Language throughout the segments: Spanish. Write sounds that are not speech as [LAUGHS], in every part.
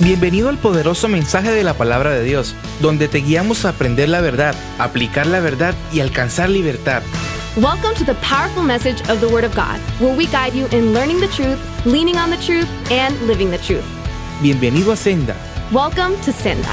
Bienvenido al poderoso mensaje de la palabra de Dios, donde te guiamos a aprender la verdad, aplicar la verdad y alcanzar libertad. Welcome to the powerful message of the Word of God, where we guide you in learning the truth, leaning on the truth, and living the truth. Bienvenido a Senda. Welcome to Senda.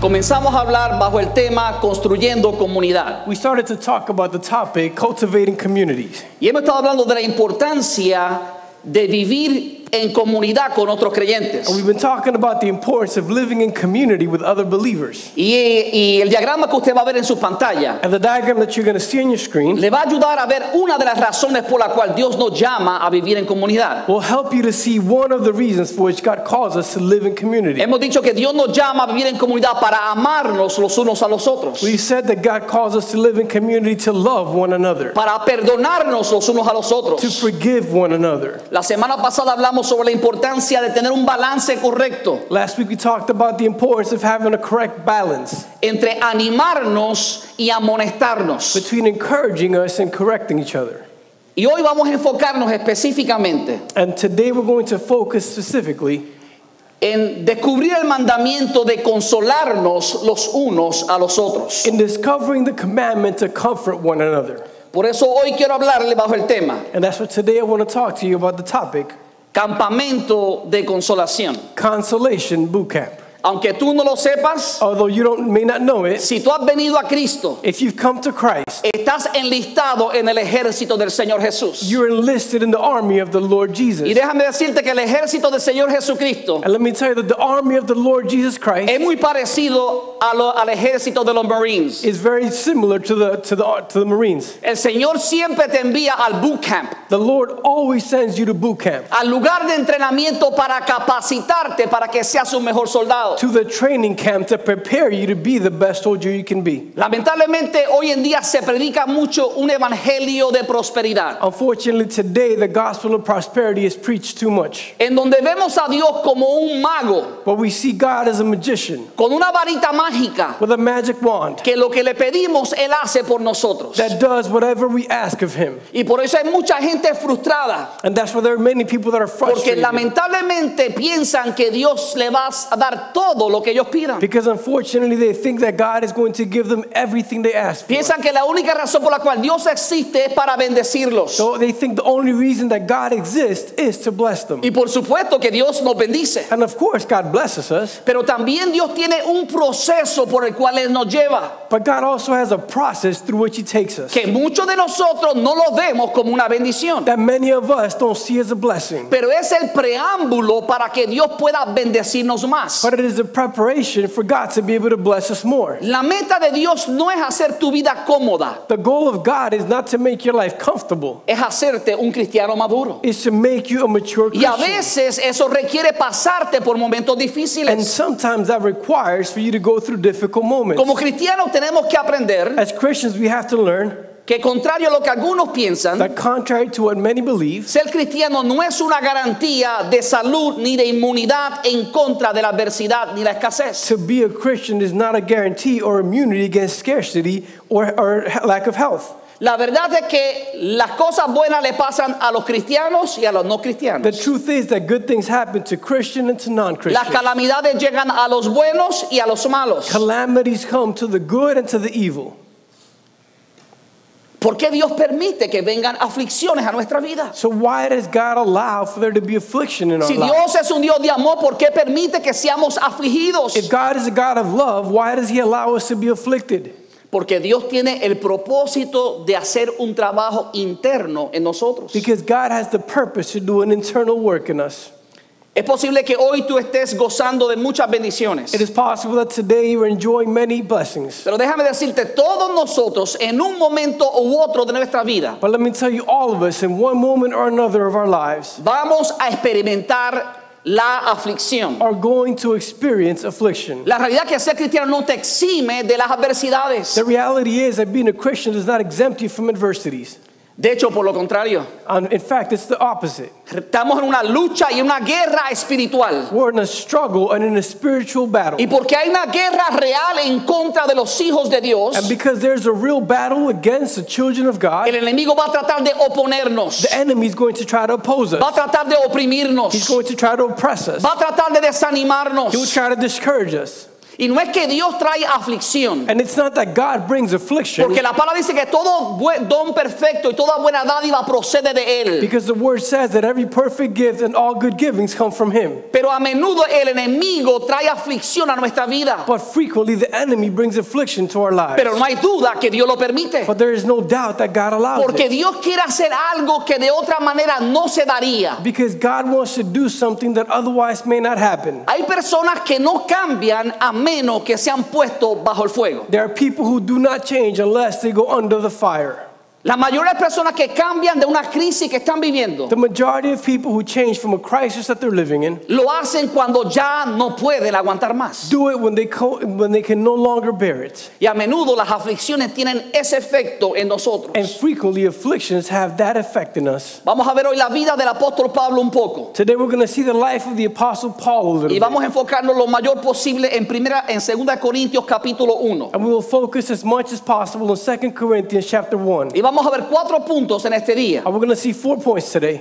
Comenzamos a hablar bajo el tema construyendo comunidad. we started to talk about the topic cultivating communities. Y hemos estado hablando de la importancia de vivir en comunidad con otros creyentes. And we've been talking about the importance of living in community with other believers. Y, y el diagrama que usted va a ver en su pantalla And the diagram that you're going to see on your screen le va a ayudar a ver una de las razones por la cual Dios nos llama a vivir en comunidad. will help you to see one of the reasons for which God calls us to live in community. Hemos dicho que Dios nos llama a vivir en comunidad para amarnos los unos a los otros, We said that God calls us to live in community to love one another, para perdonarnos los unos a los to otros. forgive one another. La semana pasada hablamos sobre la importancia de tener un balance correcto Last week we talked about the importance of having a correct balance entre animarnos y amonestarnos. between encouraging us and correcting each other. Y hoy vamos a enfocarnos específicamente And today we're going to focus specifically en descubrir el mandamiento de consolarnos los unos a los otros. in discovering the commandment to comfort one another. Por eso hoy quiero hablarle bajo el tema And that's what today I want to talk to you about the topic campamento de consolación. consolation boot camp. Aunque tú no lo sepas, Although you don't may not know it, si tú has venido a Cristo, if you've come to Christ, estás enlistado en el ejército del Señor Jesús. you're enlisted in the army of the Lord Jesus. Y déjame decirte que el ejército del Señor Jesucristo And let me tell you that the army of the Lord Jesus es Christ muy parecido a lo- al ejército de los Marines. is very similar to the to the to the Marines. El Señor siempre te envía al boot camp, The Lord always sends you to boot camp, al lugar de entrenamiento para capacitarte para que seas un mejor soldado. To the training camp to prepare you to be the best soldier you can be. Lamentablemente hoy en día se predica mucho un evangelio de prosperidad, Unfortunately, today the gospel of prosperity is preached too much. en donde vemos a Dios como un mago But we see God as a magician con una varita mágica with a magic wand que lo que le pedimos él hace por nosotros. that does whatever we ask of him. Y por eso hay mucha gente frustrada And that's why there are many people that are frustrated. porque lamentablemente piensan que Dios le va a dar todo lo que ellos pidan. Because unfortunately, they think that God is going to give them everything they ask for. Piensan que la única razón por la cual Dios existe es para bendecirlos. So they think the only reason that God exists is to bless them. Y por supuesto que Dios nos bendice. And of course, God blesses us, Pero también Dios tiene un proceso por el cual Él nos lleva. but God also has a process through which He takes us Que muchos de nosotros no lo vemos como una bendición. that many of us don't see as a blessing. Pero es el preámbulo para que Dios pueda bendecirnos más. But it is a preparation for God to be able to bless us more. La meta de Dios no es hacer tu vida cómoda, The goal of God is not to make your life comfortable, es hacerte un cristiano maduro. it's to make you a mature Y a Christian. veces eso requiere pasarte por momentos And sometimes that requires for you to go through difficult moments. Como cristianos tenemos que aprender As Christians, we have to learn que contrario a lo que algunos piensan, that contrary to what many believe, ser cristiano no es una garantía de salud ni de inmunidad en contra de la adversidad ni la escasez. to be a Christian is not a guarantee or immunity against scarcity or, or lack of health. La verdad es que las cosas buenas le pasan a los cristianos y a los no The cristianos. truth is that good things happen to Christian and to non Las calamidades llegan a los buenos y a los malos. Calamities come to the good and to the evil. ¿Por qué Dios permite que vengan aflicciones a nuestra vida? So, why does God allow for there to be affliction in our Si lives? Dios es un Dios de amor, ¿por qué permite que seamos afligidos? If God is a God of love, why does He allow us to be afflicted? Porque Dios tiene el propósito de hacer un trabajo interno en nosotros. Because God has the purpose to do an internal work in us. Es posible que hoy tú estés gozando de muchas bendiciones. It is possible that today you're enjoying many blessings. Pero déjame decirte, todos nosotros en un momento u otro de nuestra vida But let me tell you, all of us, in one moment or another of our lives, vamos a experimentar la aflicción. are going to experience affliction. La realidad que ser cristiano no te exime de las adversidades. The reality is that being a Christian does not exempt you from adversities. De hecho, por lo contrario, Um, in fact, it's the opposite. estamos en una lucha y una guerra espiritual. We're in a struggle and in a spiritual battle. Y porque hay una guerra real en contra de los hijos de Dios, And because there's a real battle against the children of God, el enemigo va a tratar de oponernos, the enemy is going to try to oppose va a us. tratar de oprimirnos, He's going to try to oppress us. va a tratar de desanimarnos. He will try to discourage us. Y no es que Dios trae aflicción, And it's not that God brings affliction, porque la palabra dice que todo buen don perfecto y toda buena dádiva procede de Él. because the word says that every perfect gift and all good givings come from Him. Pero a menudo el enemigo trae aflicción a nuestra vida. But frequently the enemy brings affliction to our lives. Pero no hay duda que Dios lo permite. But there is no doubt that God allows Porque it. Dios quiere hacer algo que de otra manera no se daría. Because God wants to do something that otherwise may not happen. Hay personas que no cambian a menos que bajo el fuego. There are people who do not change unless they go under the fire. La mayoría de personas que cambian de una crisis que están viviendo The majority of people who change from a crisis that they're living in lo hacen cuando ya no pueden aguantar más. do it when they, when they can no longer bear it. Y a menudo las aflicciones tienen ese efecto en nosotros. And frequently afflictions have that effect in us. Vamos a ver hoy la vida del apóstol Pablo un poco. Today we're going to see the life of the apostle Paul a little Y vamos a enfocarnos lo mayor posible en primera en 2 Corintios capítulo 1. And we will focus as much as possible on 2 Corinthians chapter 1. Vamos a ver cuatro puntos en este día. And we're going to see four points today.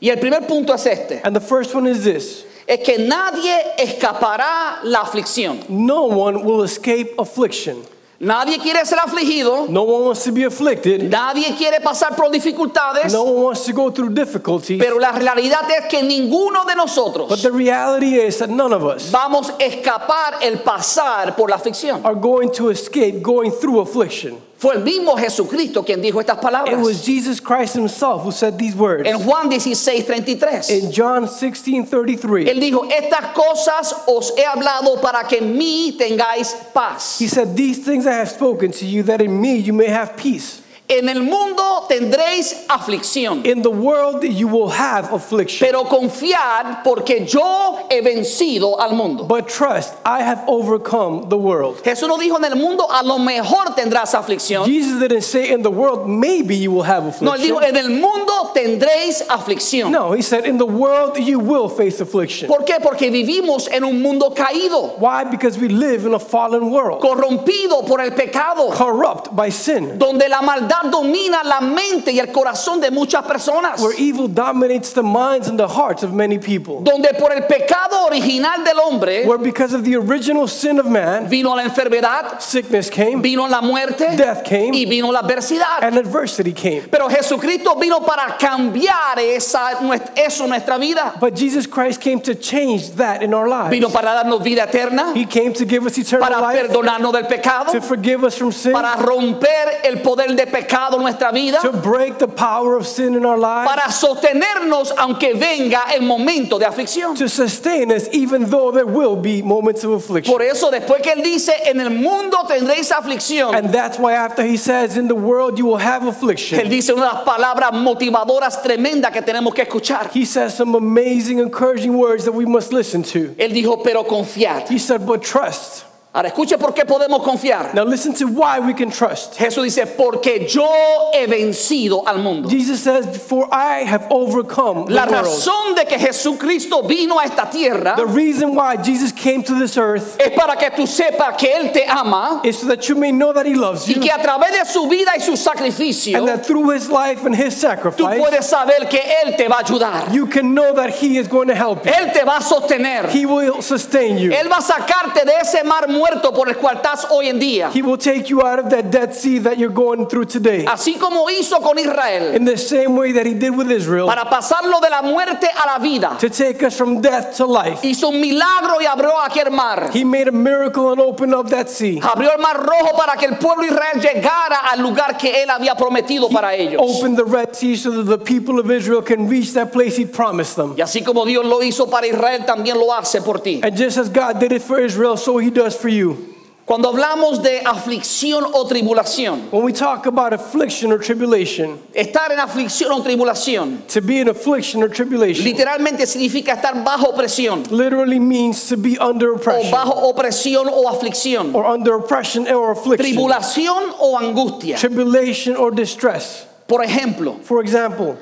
Y el primer punto es este. And the first one is this. Es que nadie escapará la aflicción. No one will escape affliction. Nadie quiere ser afligido. No one wants to be afflicted. Nadie quiere pasar por dificultades. No one wants to go through difficulties. Pero la realidad es que ninguno de But nosotros the reality is that none of us vamos a escapar el pasar por la aflicción. are going to escape going through affliction. Fue el mismo Jesucristo quien dijo estas It was Jesus Christ himself who said these words. En Juan 16, 33. In John 16 33, Él dijo, estas cosas os he hablado para que en mí tengáis paz. he said, These things I have spoken to you, that in me you may have peace. En el mundo tendréis aflicción, In the world you will have affliction. pero confiad porque yo he vencido al mundo. But trust, I have overcome the world. Jesús no dijo en el mundo a lo mejor tendrás aflicción. Jesus didn't say in the world, maybe you will have No, él dijo affliction. en el mundo tendréis aflicción. No, he said, in the world you will face affliction. ¿Por qué? Porque vivimos en un mundo caído, Why? Because we live in a fallen world, corrompido por el pecado, corrupt by sin, donde la maldad domina la mente y el corazón de muchas personas. where evil dominates the minds and the hearts of many people. Donde por el pecado original del hombre Where because of the original sin of man, vino la enfermedad, sickness came vino la muerte Death came. y vino la adversidad. and adversity came. Pero Jesucristo vino para cambiar esa, eso en nuestra vida. But Jesus Christ came to change that in our lives. Vino para darnos vida eterna, He came to give us eternal para life, perdonarnos del pecado, to forgive us from sin, para romper el poder de pecado en nuestra vida, to break the power of sin in our lives, para sostenernos aunque venga el momento de aflicción. to sustain us even though there will be moments of affliction. Por eso después que él dice, en el mundo tendréis aflicción, And that's why after he says, in the world you will have affliction. él dice una de las palabras motivadoras tremendas que tenemos que escuchar. he says some amazing, encouraging words that we must listen to. Él dijo, pero confiad. He said, but trust. Ahora escuche por qué podemos confiar. Now listen to why we can trust. Jesús dice, porque yo he vencido al mundo. Jesus says, For I have overcome the La world. razón de que Jesucristo vino a esta tierra The reason why Jesus came to this earth es para que tú sepas que Él te ama is so that you may know that He loves y you que a través de su vida y su sacrificio and that through His life and His tú sacrifice, puedes saber que Él te va a ayudar. you can know that He is going to help you. Él te va a sostener. He will sustain you. Él va a sacarte de ese mar muerto por el cual estás hoy en día. He will take you out of that Dead Sea that you're going through today. Así como hizo con Israel In the same way that He did with Israel para pasarlo de la muerte a la vida. to take us from death to life. Hizo un milagro y abrió aquel mar. He made a miracle and opened up that sea. Abrió el mar rojo para que el pueblo de Israel llegara al lugar que él había prometido para ellos. Opened the Red Sea so that the people of Israel can reach that place He promised them. Y así como Dios lo hizo para Israel, también lo hace por ti. And just as God did it for Israel, so He does for you. Cuando hablamos de aflicción o tribulación, When we talk about affliction or tribulation, estar en aflicción o tribulación to be in affliction or tribulation literalmente significa estar bajo presión literally means to be under o oppression bajo opresión o aflicción, or under oppression or affliction, tribulación o angustia. tribulation or distress. Por ejemplo, For example,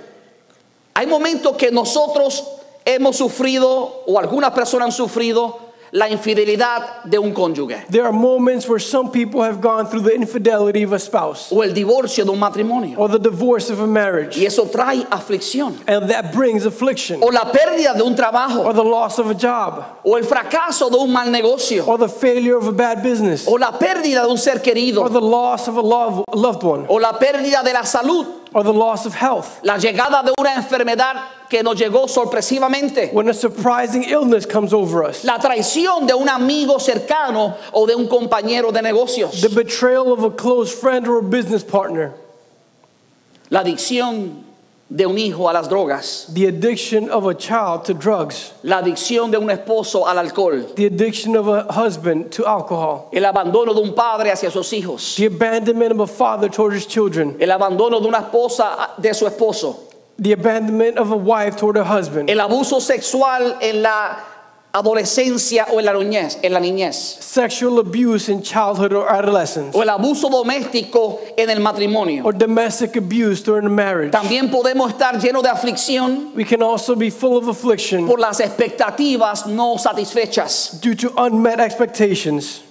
hay momentos que nosotros hemos sufrido o algunas personas han sufrido la infidelidad de un cónyuge there are moments where some people have gone through the infidelity of a spouse o el divorcio de un matrimonio. or the divorce of a marriage, Y eso trae aflicción. and that brings affliction, O la pérdida de un trabajo. or the loss of a job, O el fracaso de un mal negocio. or the failure of a bad business, O la pérdida de un ser querido. or the loss of a lov- loved one, O la pérdida de la salud. Or the loss of health. La llegada de una enfermedad que nos llegó sorpresivamente. When a surprising illness comes over us, La traición de un amigo cercano o de un compañero de negocios. the betrayal of a close friend or a business partner, La adicción de un hijo a las drogas. the addiction of a child to drugs, La adicción de un esposo al alcohol. the addiction of a husband to alcohol, El abandono de un padre hacia sus hijos. the abandonment of a father toward his children, El abandono de una esposa de su esposo. the abandonment of a wife toward her husband, El abuso sexual en la adolescencia o en la niñez, en la niñez. sexual abuse in childhood or adolescence, O el abuso doméstico en el matrimonio. or domestic abuse during marriage. También podemos estar llenos de aflicción We can also be full of affliction por las expectativas no satisfechas. due to unmet expectations.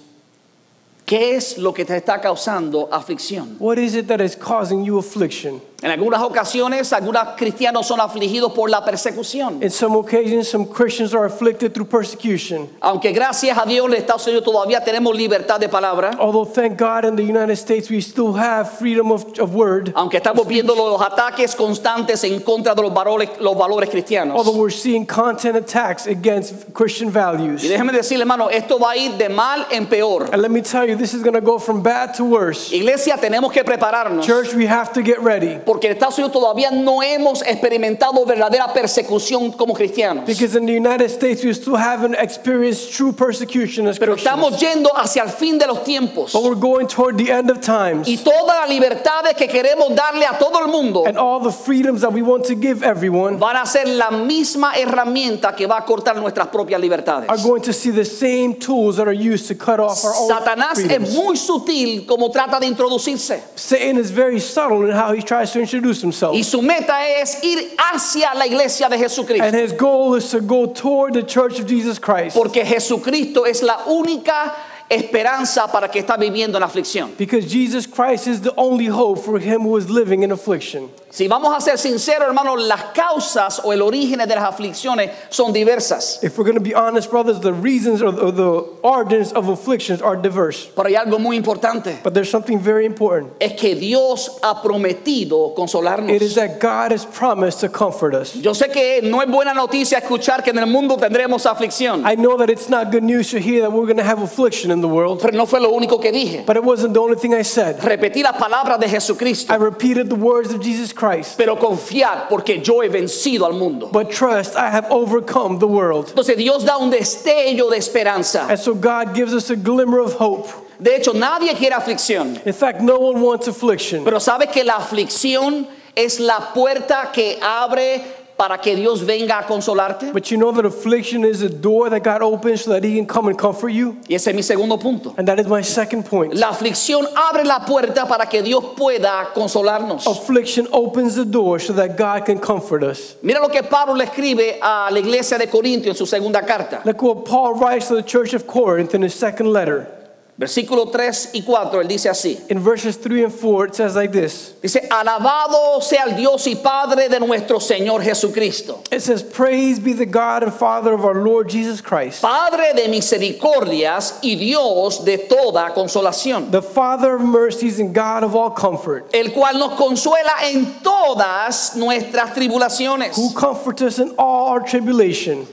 ¿Qué es lo que te está causando aflicción? What is it that is causing you affliction? En algunas ocasiones, algunos cristianos son afligidos por la persecución. In some occasions, some Christians are afflicted through persecution. Aunque gracias a Dios en Estados Unidos todavía tenemos libertad de palabra, Although, thank God, in the United States, we still have freedom of, of word. aunque estamos viendo los ataques constantes en contra de los valores, los valores cristianos. Although we're seeing content attacks against Christian values. Y déjeme decirle, hermano, esto va a ir de mal en peor. And let me tell you, this is going to go from bad to worse. Iglesia, tenemos que prepararnos. Church, we have to get ready. Porque en Estados Unidos todavía no hemos experimentado verdadera persecución como cristianos. Because in the United States, we still haven't experienced true persecution as Pero Christians. estamos yendo hacia el fin de los tiempos. But we're going toward the end of times. Y todas las libertades que queremos darle a todo el mundo And all the freedoms that we want to give everyone van a ser la misma herramienta que va a cortar nuestras propias libertades. are going to see the same tools that are used to cut off our own Satanás es muy sutil como trata de introducirse. Satan is very subtle in how he tries to introduce himself. Y su meta es ir hacia la iglesia de And his goal is to go toward the church of Jesus Christ. Porque Jesucristo es la única esperanza para que está viviendo en aflicción. Because Jesus Christ is the only hope for him who is living in affliction. Si vamos a ser sinceros, hermanos, las causas o el origen de las aflicciones son diversas. If we're going to be honest, brothers, the reasons or the, or the origins of afflictions are diverse. Pero hay algo muy importante. But there's something very important. Es que Dios ha prometido consolarnos. It is that God has promised to comfort us. Yo sé que no es buena noticia escuchar que en el mundo tendremos aflicción. I know that it's not good news to hear that we're going to have affliction in the world, Pero no fue lo único que dije. but it wasn't the only thing I said. Repetí las palabras de Jesucristo. I repeated the words of Jesus Christ. Pero confiar porque yo he vencido al mundo. But trust, I have overcome the world. Entonces Dios da un destello de esperanza. And so God gives us a glimmer of hope. De hecho, nadie quiere aflicción. In fact, no one wants affliction. Pero sabe que la aflicción es la puerta que abre para que Dios venga a consolarte. But you know that affliction is a door that God opens so that He can come and comfort you? Y ese es mi segundo punto. And that is my second point. La aflicción abre la puerta para que Dios pueda consolarnos. Affliction opens the door so that God can comfort us. Mira lo que Pablo le escribe a la iglesia de Corintio en su segunda carta. Look what Paul writes to the church of Corinth in his second letter. Versículo 3 y 4, él dice así. In verses 3 and 4, it says like this Dice, alabado sea el Dios y Padre de nuestro Señor Jesucristo. It says, Praise be the God and Father of our Lord Jesus Christ, Padre de misericordias y Dios de toda consolación, the Father of mercies and God of all comfort, el cual nos consuela en todas nuestras tribulaciones. who comforts us in all our tribulation.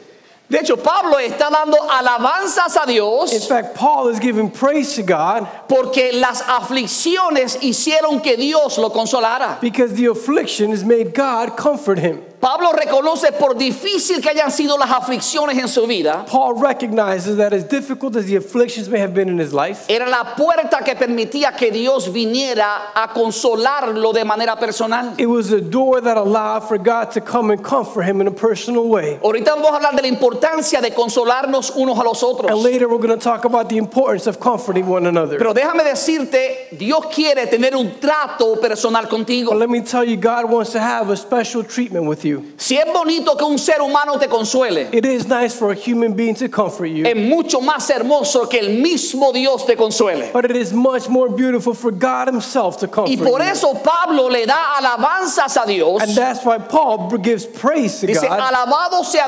De hecho, Pablo está dando alabanzas a Dios. In fact, Paul is giving praise to God porque las aflicciones hicieron que Dios lo consolara. because the affliction has made God comfort him. Pablo reconoce por difícil que hayan sido las aflicciones en su vida, Paul recognizes that as difficult as the afflictions may have been in his life, era la puerta que permitía que Dios viniera a consolarlo de manera personal. it was a door that allowed for God to come and comfort him in a personal way. Ahorita vamos a hablar de la importancia de consolarnos unos a los And otros. later we're going to talk about the importance of comforting one another. Pero déjame decirte, Dios quiere tener un trato personal But contigo. let me tell you, God wants to have a special treatment with you. Si es bonito que un ser humano te consuele, It is nice for a human being to comfort you, es mucho más hermoso que el mismo Dios te consuele. but it is much more beautiful for God Himself to Y comfort por you. eso Pablo le da alabanzas a Dios. And that's why Paul gives praise to Dice, God. alabado sea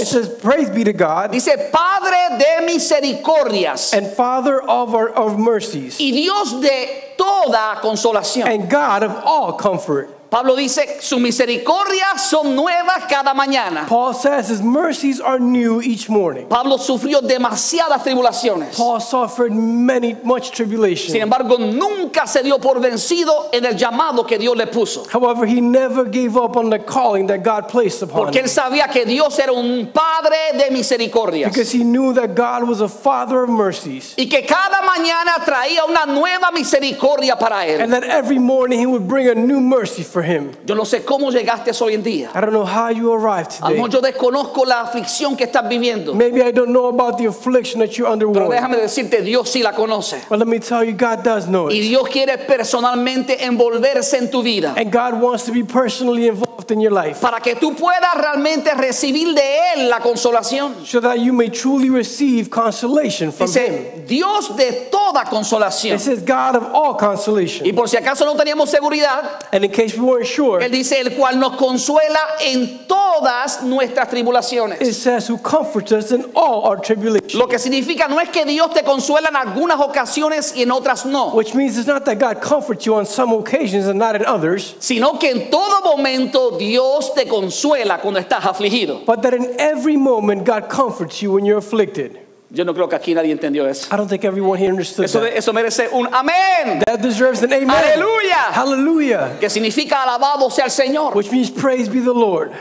It says, Praise be to God Dice, Padre de misericordias and Father of, our, of mercies y Dios de toda consolación. and God of all comfort. Pablo dice, sus misericordias son nuevas cada mañana. Paul says His mercies are new each morning. Pablo sufrió demasiadas tribulaciones. Paul suffered many, much Sin tribulation. embargo, nunca se dio por vencido en el llamado que Dios le puso. However, he never gave up on the calling that God placed upon Porque him él sabía que Dios era un Padre de misericordias. because he knew that God was a Father of mercies Y que cada mañana traía una nueva misericordia para él. and that every morning he would bring a new mercy for him. Yo no sé cómo llegaste hoy en día. I don't know how you arrived A lo today. mejor yo desconozco la aflicción que estás viviendo. Maybe I don't know about the affliction that you're Pero undergoing. déjame decirte, Dios sí la conoce. But let me tell you, God does know Y it. Dios quiere personalmente envolverse en tu vida. And God wants to be personally involved in your life Para que tú puedas realmente recibir de Él la consolación. so that you may truly receive consolation from Him. Dice, Dios de toda consolación. It says, God of all Y consolation. por si acaso no teníamos seguridad, And in case we sure, Él dice, el cual nos consuela en todas nuestras tribulaciones. it says, who comforts us in all our tribulation. Lo que significa no es que Dios te consuela en algunas ocasiones y en otras no, Which means it's not that God comforts you on some occasions and not in others, sino que en todo momento Dios te consuela cuando estás afligido. but that in every moment God comforts you when you're afflicted. Yo no creo que aquí nadie entendió eso. I don't think everyone here understood Eso, that. eso merece un amén, That deserves an amen. Aleluya. Hallelujah. que significa alabado sea el Señor. Which means praise be the Lord.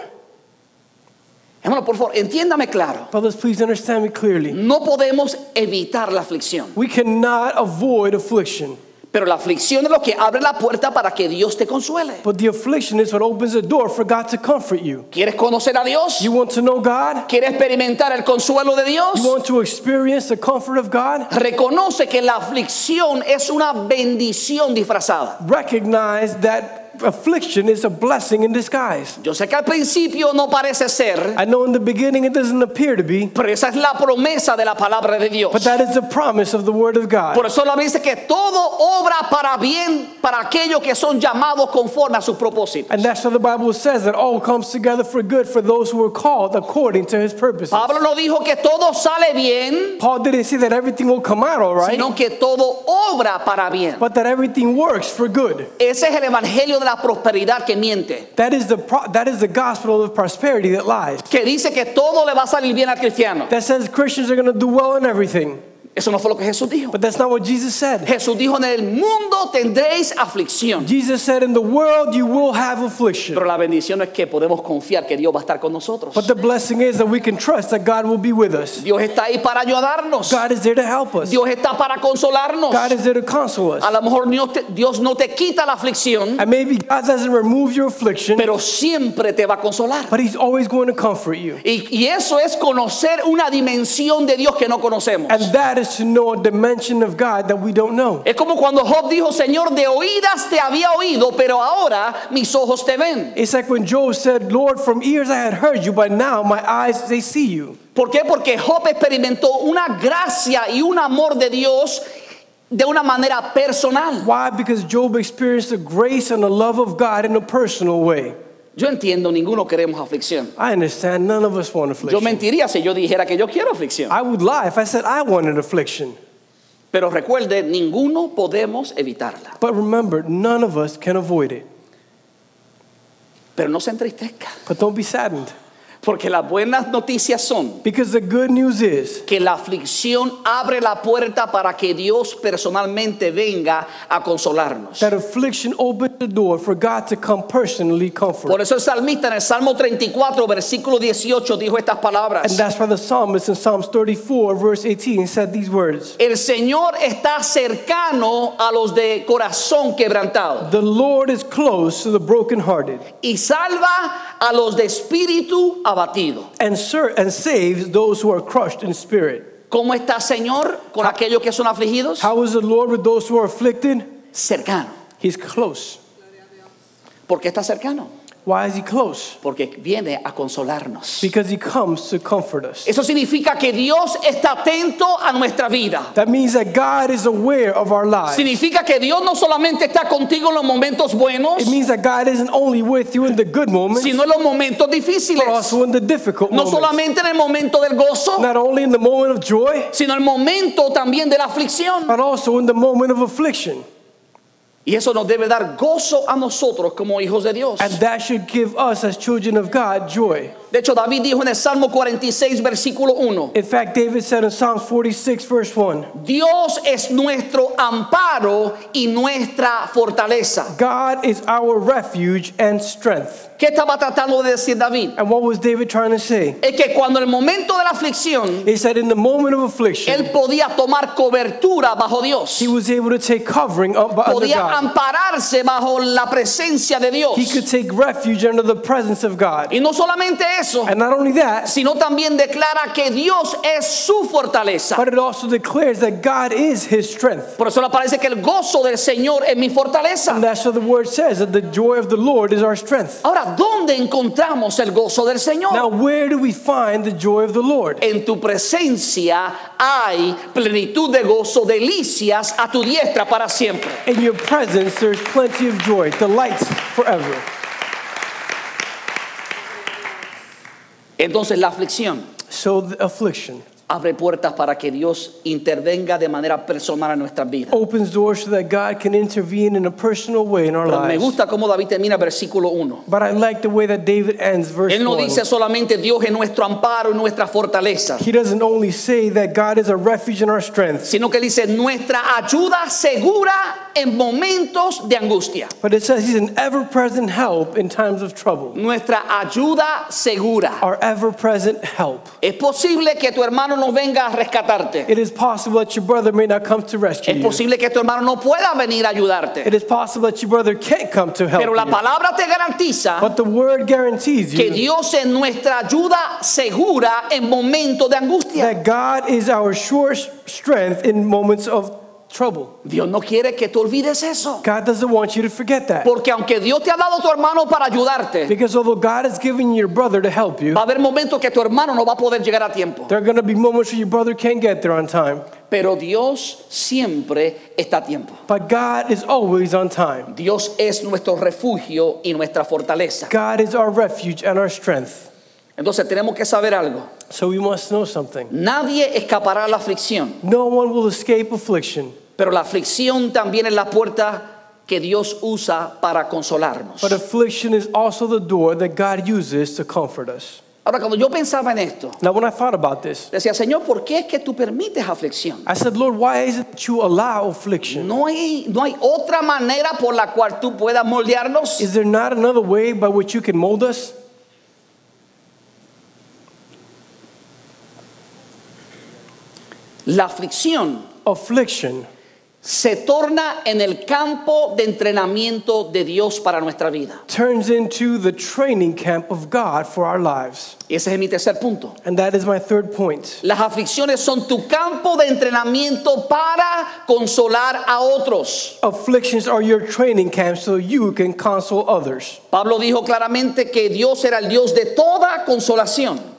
Hermano, por favor, entiéndame claro. Brothers, please understand me clearly. No podemos evitar la aflicción, We cannot avoid affliction, pero la aflicción es lo que abre la puerta para que Dios te consuele. but the affliction is what opens the door for God to comfort you. ¿Quieres conocer a Dios? You want to know God? ¿Quieres experimentar el consuelo de Dios? You want to experience the comfort of God? Reconoce que la aflicción es una bendición disfrazada. Recognize that affliction is a blessing in disguise. Yo sé que al principio no parece ser, I know in the beginning it doesn't appear to be, pero esa es la promesa de la palabra de Dios. but that is the promise of the Word of God. Por eso la Biblia dice que todo obra para bien para aquellos que son llamados conforme a. And that's what the Bible says that all comes together for good for those who are called according to his purposes. Pablo no dijo que todo sale bien, Paul didn't say that everything will come out all right, sino que todo obra para bien. but that everything works for good. Ese es el evangelio de la prosperidad que miente, That is the pro- that is the gospel of prosperity that lies. que dice que todo le va a salir bien al cristiano. That says Christians are going to do well in everything. Eso no fue lo que Jesús dijo. But that's not what Jesus said. Jesús dijo, en el mundo tendréis aflicción. Jesus said, In the world you will have affliction. Pero la bendición es que podemos confiar que Dios va a estar con nosotros. But the blessing is that we can trust that God will be with us. Dios está ahí para ayudarnos. God is there to help us. Dios está para consolarnos. God is there to console us. A lo mejor Dios, te- Dios no te quita la aflicción, And maybe God doesn't remove your affliction, pero siempre te va a consolar. but He's always going to comfort you. Y, y eso es conocer una dimensión de Dios que no conocemos. And that is to know a dimension of God that we don't know. Es como cuando Job dijo, Señor, de oídas te había oído, pero ahora mis ojos te ven. It's like when Job said, Lord, from ears I had heard you, but now my eyes, they see you. ¿Por qué? Porque Job experimentó una gracia y un amor de Dios de una manera personal. Why? Because Job experienced the grace and the love of God in a personal way. Yo entiendo, ninguno queremos aflicción. I understand none of us want Yo affliction. mentiría si yo dijera que yo quiero aflicción. I would lie if I said I wanted affliction. Pero recuerde, ninguno podemos evitarla. But remember, none of us can avoid it. Pero no se entristezca, But don't be saddened. Porque las buenas noticias son Because the good news is que la aflicción abre la puerta para que Dios personalmente venga a consolarnos. that affliction opened the door for God to come personally comfort. Por eso el salmista en el Salmo 34, versículo 18 dijo estas And palabras. that's why the psalmist in Psalms 34, verse 18, said these words El Señor está cercano a los de corazón quebrantado The Lord is close to the brokenhearted y salva a los de espíritu and, ser- and saves those who are crushed in spirit. ¿Cómo está Señor con aquellos que son afligidos? How is the Lord with those who are afflicted? Cercano. He's close. ¿Por qué está cercano? Why is he close? Porque viene a consolarnos. Because he comes to comfort us. Eso significa que Dios está atento a nuestra vida. That means that God is aware of our lives. Significa que Dios no solamente está contigo en los momentos buenos, It means that God isn't only with you in the good moments, sino en los momentos but also in the difficult No moments. solamente en el momento del gozo, Not only in the moment of joy, sino el momento también de la aflicción. but also in the moment of affliction. Y eso nos debe dar gozo a nosotros como hijos de Dios. And that should give us, as children of God, joy. De hecho, David dijo en el Salmo 46, versículo 1, In fact, David said in Psalms 46, verse 1, Dios es nuestro amparo y nuestra fortaleza. God is our refuge and strength. ¿Qué estaba tratando de decir David? And what was David trying to say? Es que cuando el momento de la aflicción, He said, in the moment of affliction, él podía tomar cobertura bajo Dios. he was able to take covering up by- Podía God. ampararse bajo la presencia de Dios. He could take refuge under the presence of God. Y no solamente eso, And not only that, sino también declara que Dios es su fortaleza. but it also declares that God is his strength. Por eso le parece que el gozo del Señor es mi fortaleza. And that's what the word says, that the joy of the Lord is our strength. Ahora, ¿dónde encontramos el gozo del Señor? Now, where do we find the joy of the Lord? En tu presencia hay plenitud de gozo, delicias a tu diestra para siempre. In your presence, there's plenty of joy, delights forever. Entonces la aflicción. So the affliction abre puertas para que Dios intervenga de manera personal en nuestras vidas. opens doors so that God can intervene in a personal way in our Pero me lives. gusta cómo David termina versículo 1. But I like the way that David ends verse Él no 1. dice solamente Dios es nuestro amparo y nuestra fortaleza, He doesn't only say that God is a refuge and our strength, sino que dice nuestra ayuda segura en momentos de angustia. but it says He's an ever present help in times of trouble. Nuestra ayuda segura. Our ever present help. Es posible que tu hermano no venga a rescatarte. It is possible that your brother may not come to rescue Es you. posible que tu hermano no pueda venir a ayudarte. It is possible that your brother can't come to help Pero la you. palabra te garantiza But the word guarantees que you Dios es nuestra ayuda segura en momentos de angustia. that God is our sure strength in moments of trouble. Dios no quiere que tú olvides eso. God doesn't want you to forget that. Porque aunque Dios te ha dado a tu hermano para ayudarte, Because although God has given you your brother to help you, va a haber momentos que tu hermano no va a poder llegar a tiempo. there are going to be moments where your brother can't get there on time. Pero Dios siempre está a tiempo. But God is always on time. Dios es nuestro refugio y nuestra fortaleza. God is our refuge and our strength. Entonces tenemos que saber algo. So we must know something. Nadie escapará a la aflicción, No one will escape affliction, pero la aflicción también es la puerta que Dios usa para consolarnos. but affliction is also the door that God uses to comfort us. Ahora, cuando yo pensaba en esto, Now, when I thought about this, decía, Señor, ¿por qué es que tú permites aflicción? I said, Lord, why is it that you allow affliction? No hay, no hay otra manera por la cual tú puedas moldearnos. Is there not another way by which you can mold us? La aflicción Affliction se torna en el campo de entrenamiento de Dios para nuestra vida. turns into the training camp of God for our lives. Y ese es mi tercer punto. And that is my third point. Las aflicciones son tu campo de entrenamiento para consolar a otros. Afflictions are your training camp so you can console others. Pablo dijo claramente que Dios era el Dios de toda consolación.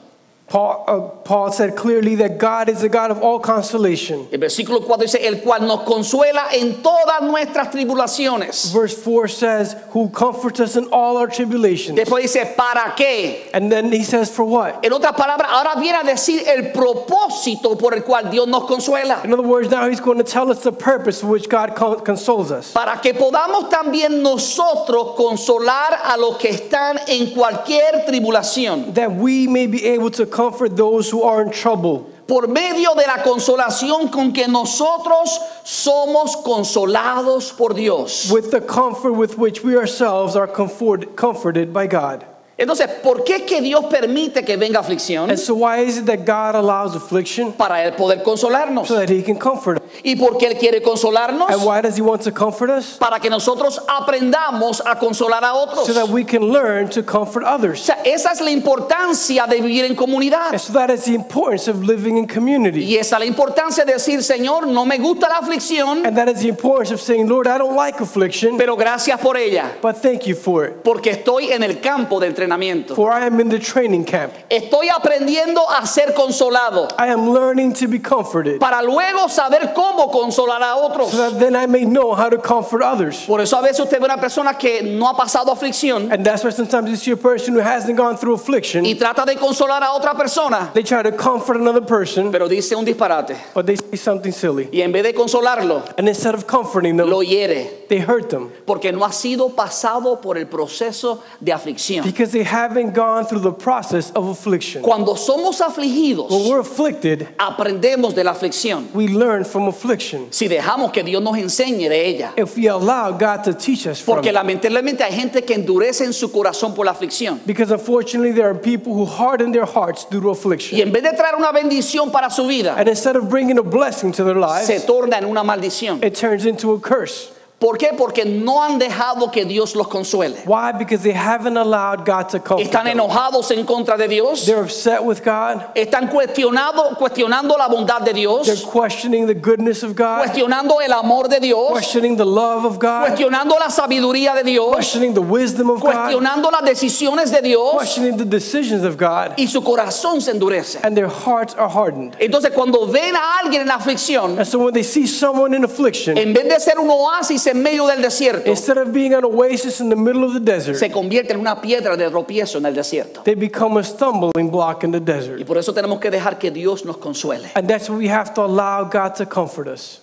Paul, uh, Paul said clearly that God is the God of all consolation. El versículo 4 dice, el cual nos consuela en todas nuestras tribulaciones. Verse 4 says, Who comforts us in all our tribulations. Después dice, ¿para qué? And then he says, For what? En otras palabras, ahora viene a decir el propósito por el cual Dios nos consuela. In other words, now he's going to tell us the purpose for which God consoles us. Para que podamos también nosotros consolar a los que están en cualquier tribulación. That we may be able to comfort those who are in trouble. Por medio de la consolación con que nosotros somos consolados por Dios. with the comfort with which we ourselves are comfort, comforted by God. Entonces, ¿por qué es que Dios permite que venga aflicción? And so, why is it that God allows affliction? Para Él poder consolarnos. So that He can comfort us. ¿Y por qué Él quiere consolarnos? And why does He want to comfort us? Para que nosotros aprendamos a consolar a otros. So that O we can learn to comfort others. sea, esa es la importancia de vivir en comunidad. And so that is the importance of living in community. Y esa es la importancia de decir, Señor, no me gusta la aflicción, And that is the importance of saying, Lord, I don't like affliction, pero gracias por ella, but thank you for it. porque estoy en el campo de entrenamiento. For I am in the training camp. Estoy aprendiendo a ser consolado I am learning to be comforted. para luego saber cómo consolar a otros. So that then I may know how to comfort others. Por eso a veces usted ve una persona que no ha pasado aflicción And that's why sometimes you see a person who hasn't gone through affliction. y trata de consolar a otra persona, They try to comfort another person, pero dice un disparate. but they say something silly. Y en vez de consolarlo, And instead of comforting them, lo hiere, they hurt them porque no ha sido pasado por el proceso de aflicción. because they haven't gone through the process of affliction. Cuando somos afligidos, When we're afflicted, aprendemos de la aflicción. we learn from affliction. Si dejamos que Dios nos enseñe de ella. If we allow God to teach us from Porque it. lamentablemente hay gente que endurece en su corazón por la aflicción. Because unfortunately, there are people who harden their hearts due to affliction. Y en vez de traer una bendición para su vida, And instead of bringing a blessing to their lives, se torna en una maldición. it turns into a curse. ¿Por qué? Porque no han dejado que Dios los consuele. Why? Because they haven't allowed God to comfort Están enojados en contra de Dios. They're upset with God. Están cuestionado, cuestionando la bondad de They're Dios. questioning the goodness of God, Cuestionando el amor de Dios. questioning the love of God, Cuestionando la sabiduría de Dios. questioning the wisdom of God, Cuestionando las decisiones de Dios. questioning the decisions of God, Y su corazón se endurece. and their hearts are hardened. Entonces cuando ven a alguien en aflicción, And so when they see someone in affliction, en vez de ser un oasis en medio del desierto, instead of being an oasis in the middle of the desert, se convierte en una piedra de tropiezo en el desierto. they become a stumbling block in the Y desert. por eso tenemos que dejar que Dios nos consuele. And that's why we have to allow God to comfort us.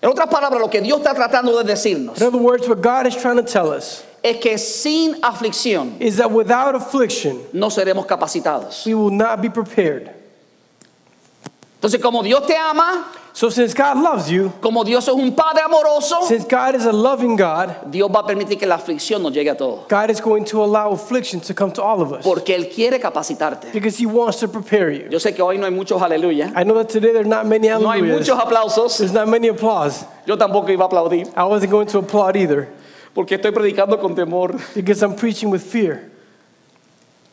En otras palabras, lo que Dios está tratando de decirnos In other words, what God is trying to tell us es que sin aflicción is that without affliction, no seremos capacitados. we will not be prepared. Entonces, como Dios te ama, So since God loves you, como Dios es un Padre amoroso, since God is a loving God, Dios va a permitir que la aflicción nos llegue a todos. God is going to allow affliction to come to all of us Porque Él quiere capacitarte. because He wants to prepare you. Yo sé que hoy no hay muchos aleluya. I know that today there are not many No hay muchos aplausos. There's not many applause. Yo tampoco iba a aplaudir. I wasn't going to applaud either Porque estoy predicando con temor. because I'm preaching with fear.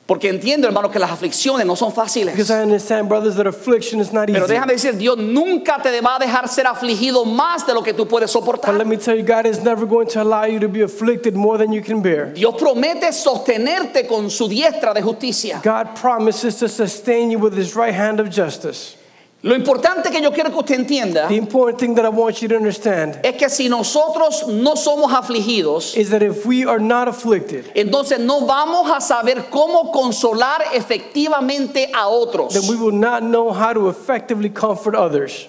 Porque entiendo, hermano, que las aflicciones no son fáciles. Because I understand, brothers, that affliction is not Pero easy. déjame decir, Dios nunca te va a dejar ser afligido más de lo que tú puedes But soportar. let me tell you, God is never going to allow you to be afflicted more than you can bear. Dios promete sostenerte con su diestra de justicia. God promises to sustain you with His right hand of justice. Lo importante que yo quiero que usted entienda The important thing that I want you to understand es que si nosotros no somos afligidos, is that if we are not afflicted, entonces no vamos a saber cómo consolar efectivamente a otros. then we will not know how to effectively comfort others.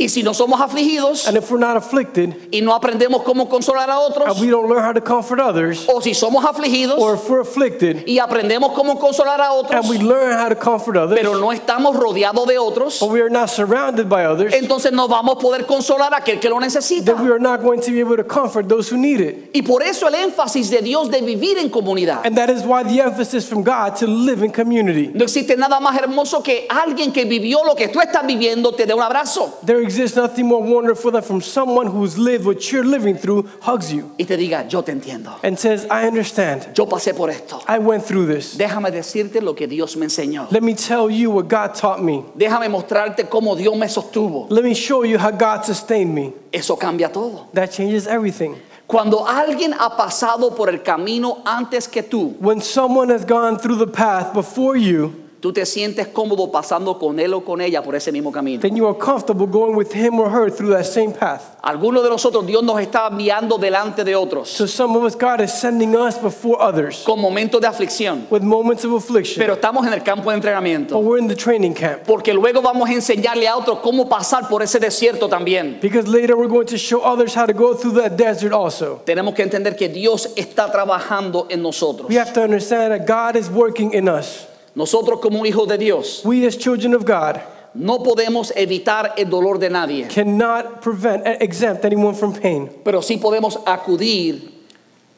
Y si no somos afligidos And if we're not afflicted y no aprendemos cómo consolar a and otros, we don't learn how to comfort others, o si somos afligidos or if we're afflicted y aprendemos cómo consolar a otros, and we learn how to comfort others, pero no estamos rodeados de otros, but we are not surrounded by others, entonces no vamos a poder consolar a aquel que lo necesita. then we are not going to be able to comfort those who need it. Y por eso el énfasis de Dios de vivir en comunidad. And that is why the emphasis from God to live in community. No existe nada más hermoso que alguien que vivió lo que tú estás viviendo te dé un abrazo There exists nothing more wonderful than from someone who's lived what you're living through hugs you y te diga, yo te entiendo. and says, I understand. Yo pasé por esto. I went through this. Déjame decirte lo que Dios me enseñó. Let me tell you what God taught me. Déjame mostrarte cómo Dios me sostuvo. Let me show you how God sustained me. Eso cambia todo. That changes everything. Cuando alguien ha pasado por el camino antes que tú, When someone has gone through the path before you, tú te sientes cómodo pasando con él o con ella por ese mismo camino. then you are comfortable going with him or her through that same path. Algunos de nosotros Dios nos está enviando delante de otros So some of us, God is sending us before others con momentos de aflicción, with moments of affliction. pero estamos en el campo de but entrenamiento. we're in the training camp. Porque luego vamos a enseñarle a otros cómo pasar por ese desierto también. Because later we're going to show others how to go through that desert also. Tenemos que entender que Dios está trabajando en nosotros. We have to understand that God is working in us. Nosotros como hijos de Dios We as children of God no podemos evitar el dolor de nadie, cannot prevent, exempt anyone from pain. pero sí podemos acudir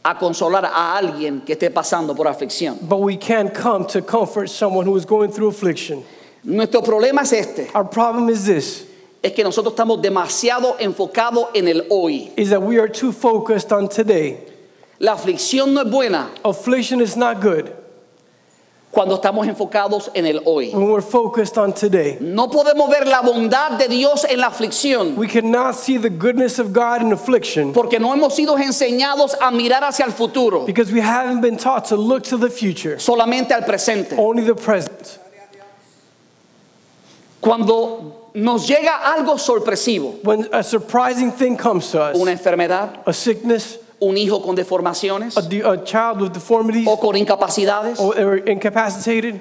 a consolar a alguien que esté pasando por aflicción. But we can come to comfort someone who is going through affliction. Nuestro problema es este, Our problem is this, es que nosotros estamos demasiado enfocados en el hoy. is that we are too focused on today. La aflicción no es buena Affliction is not good cuando estamos enfocados en el hoy. when we're focused on today. No podemos ver la bondad de Dios en la aflicción We cannot see the goodness of God in affliction porque no hemos sido enseñados a mirar hacia el futuro, because we haven't been taught to look to the future, solamente al presente. only the present. Cuando nos llega algo sorpresivo, When a surprising thing comes to us, una enfermedad, a sickness, un hijo con deformaciones a, a child with deformities, o con incapacidades, or, or incapacitated,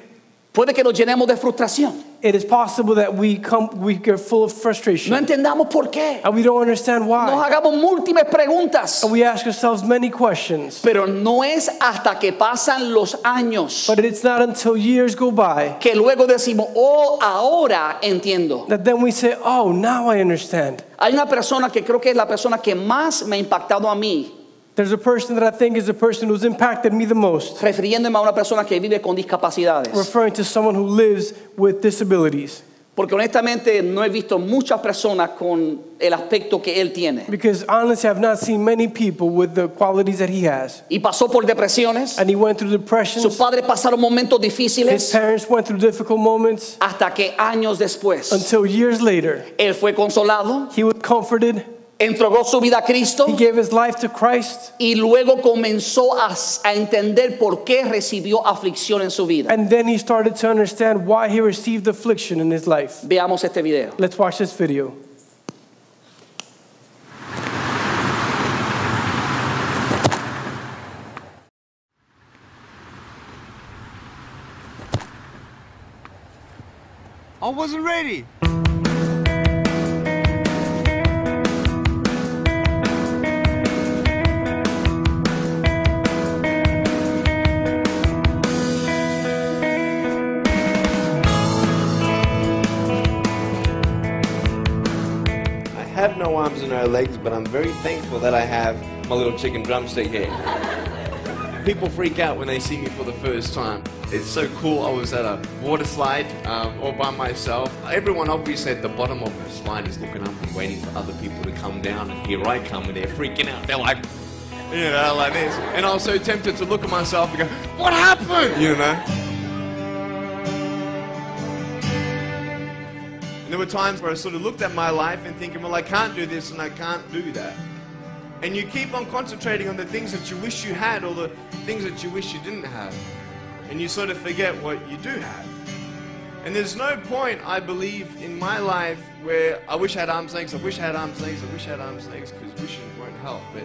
puede que nos llenemos de frustración. it is possible that we come we get full of No frustration entendamos por qué. and we don't understand Nos why. hagamos múltiples preguntas, And we ask ourselves many questions, pero no es hasta que pasan los años but it's not until years go by que luego decimos, oh, ahora entiendo. that then we say, "Oh, now I understand." Hay una persona que creo que es la persona que más me ha impactado a mí, There's a person that I think is the person who's impacted me the most, refiriéndome a una persona que vive con discapacidades. referring to someone who lives with disabilities. Porque honestamente no he visto muchas personas con el aspecto que él tiene. Because honestly, I've not seen many people with the qualities that he has. Y pasó por depresiones. And he went through Sus padres pasaron momentos difíciles. His parents went through difficult moments hasta que años después until years later, él fue consolado, he was comforted. Entregó su vida a Cristo He gave his life to Christ. y luego comenzó a, a entender por qué recibió aflicción en su vida. And then he started to understand why he received affliction in his life. Veamos este video. Let's watch this video. I wasn't ready. No legs, but I'm very thankful that I have my little chicken drumstick here. People freak out when they see me for the first time. It's so cool. I was at a water slide um, all by myself. Everyone obviously at the bottom of the slide is looking up and waiting for other people to come down. And here I come and they're freaking out. They're like, you know, like this. And I was so tempted to look at myself and go, what happened? You know? Were times where I sort of looked at my life and thinking, well, I can't do this and I can't do that. And you keep on concentrating on the things that you wish you had or the things that you wish you didn't have. And you sort of forget what you do have. And there's no point, I believe, in my life where I wish I had arms lengths, I wish I had arms lengths, I wish I had arms lengths, because wishing won't help. But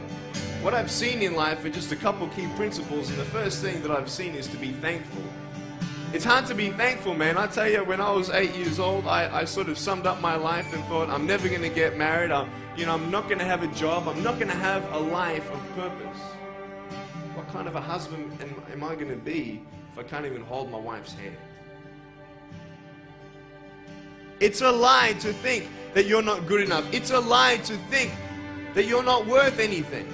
what I've seen in life are just a couple key principles. And the first thing that I've seen is to be thankful. It's hard to be thankful, man. I tell you, when I was eight years old, I, I sort of summed up my life and thought, I'm never going to get married. I'm, you know, I'm not going to have a job. I'm not going to have a life of purpose. What kind of a husband am, am I going to be if I can't even hold my wife's hand? It's a lie to think that you're not good enough. It's a lie to think that you're not worth anything.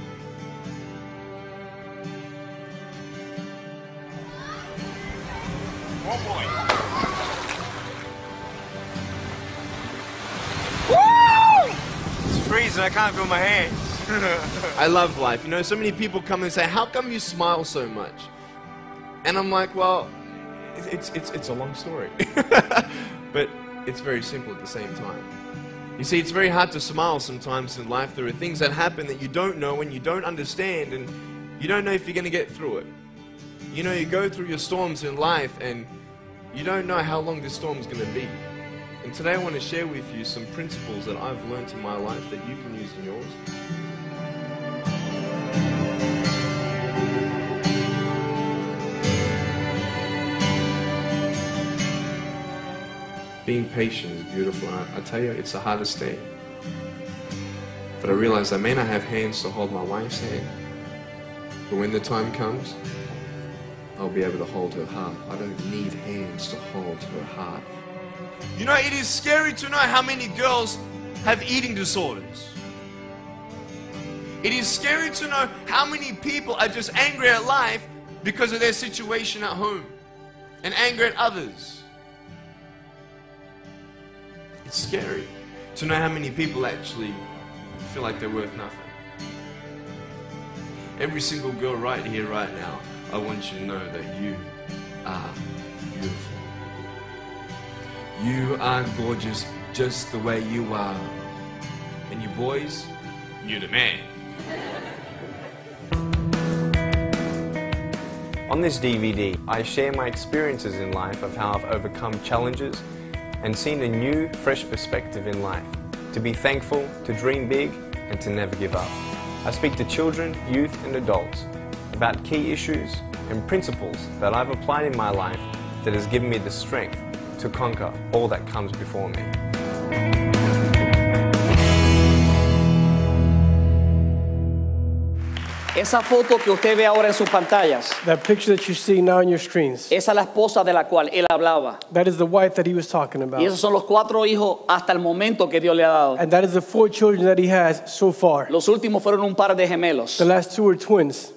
It's freezing. I can't feel my hands. [LAUGHS] I love life. You know, so many people come and say, How come you smile so much? And I'm like, Well, it's, it's, it's a long story. [LAUGHS] but it's very simple at the same time. You see, it's very hard to smile sometimes in life. There are things that happen that you don't know and you don't understand, and you don't know if you're going to get through it. You know, you go through your storms in life, and You don't know how long this storm's going to be. And today I want to share with you some principles that I've learned in my life that you can use in yours. Being patient is beautiful. I, I tell you, it's the hardest thing. But I realize I may not have hands to hold my wife's hand. But when the time comes, I'll be able to hold her heart. I don't need hands to hold her heart. You know, it is scary to know how many girls have eating disorders. It is scary to know how many people are just angry at life because of their situation at home and angry at others. It's scary to know how many people actually feel like they're worth nothing. Every single girl right here, right now, I want you to know that you are beautiful. You are gorgeous just the way you are. And you boys, you're the man. On this DVD, I share my experiences in life of how I've overcome challenges and seen a new, fresh perspective in life. To be thankful, to dream big, and to never give up. I speak to children, youth, and adults about key issues and principles that I've applied in my life that has given me the strength to conquer all that comes before me. Esa foto que usted ve ahora en sus pantallas, That picture that you see now on your screens, esa es la esposa de la cual él hablaba. that is the wife that he was talking Y about. esos son los cuatro hijos hasta el momento que Dios le ha dado. And that is the four children that he has so far. Los últimos fueron un par de gemelos. The last two are twins.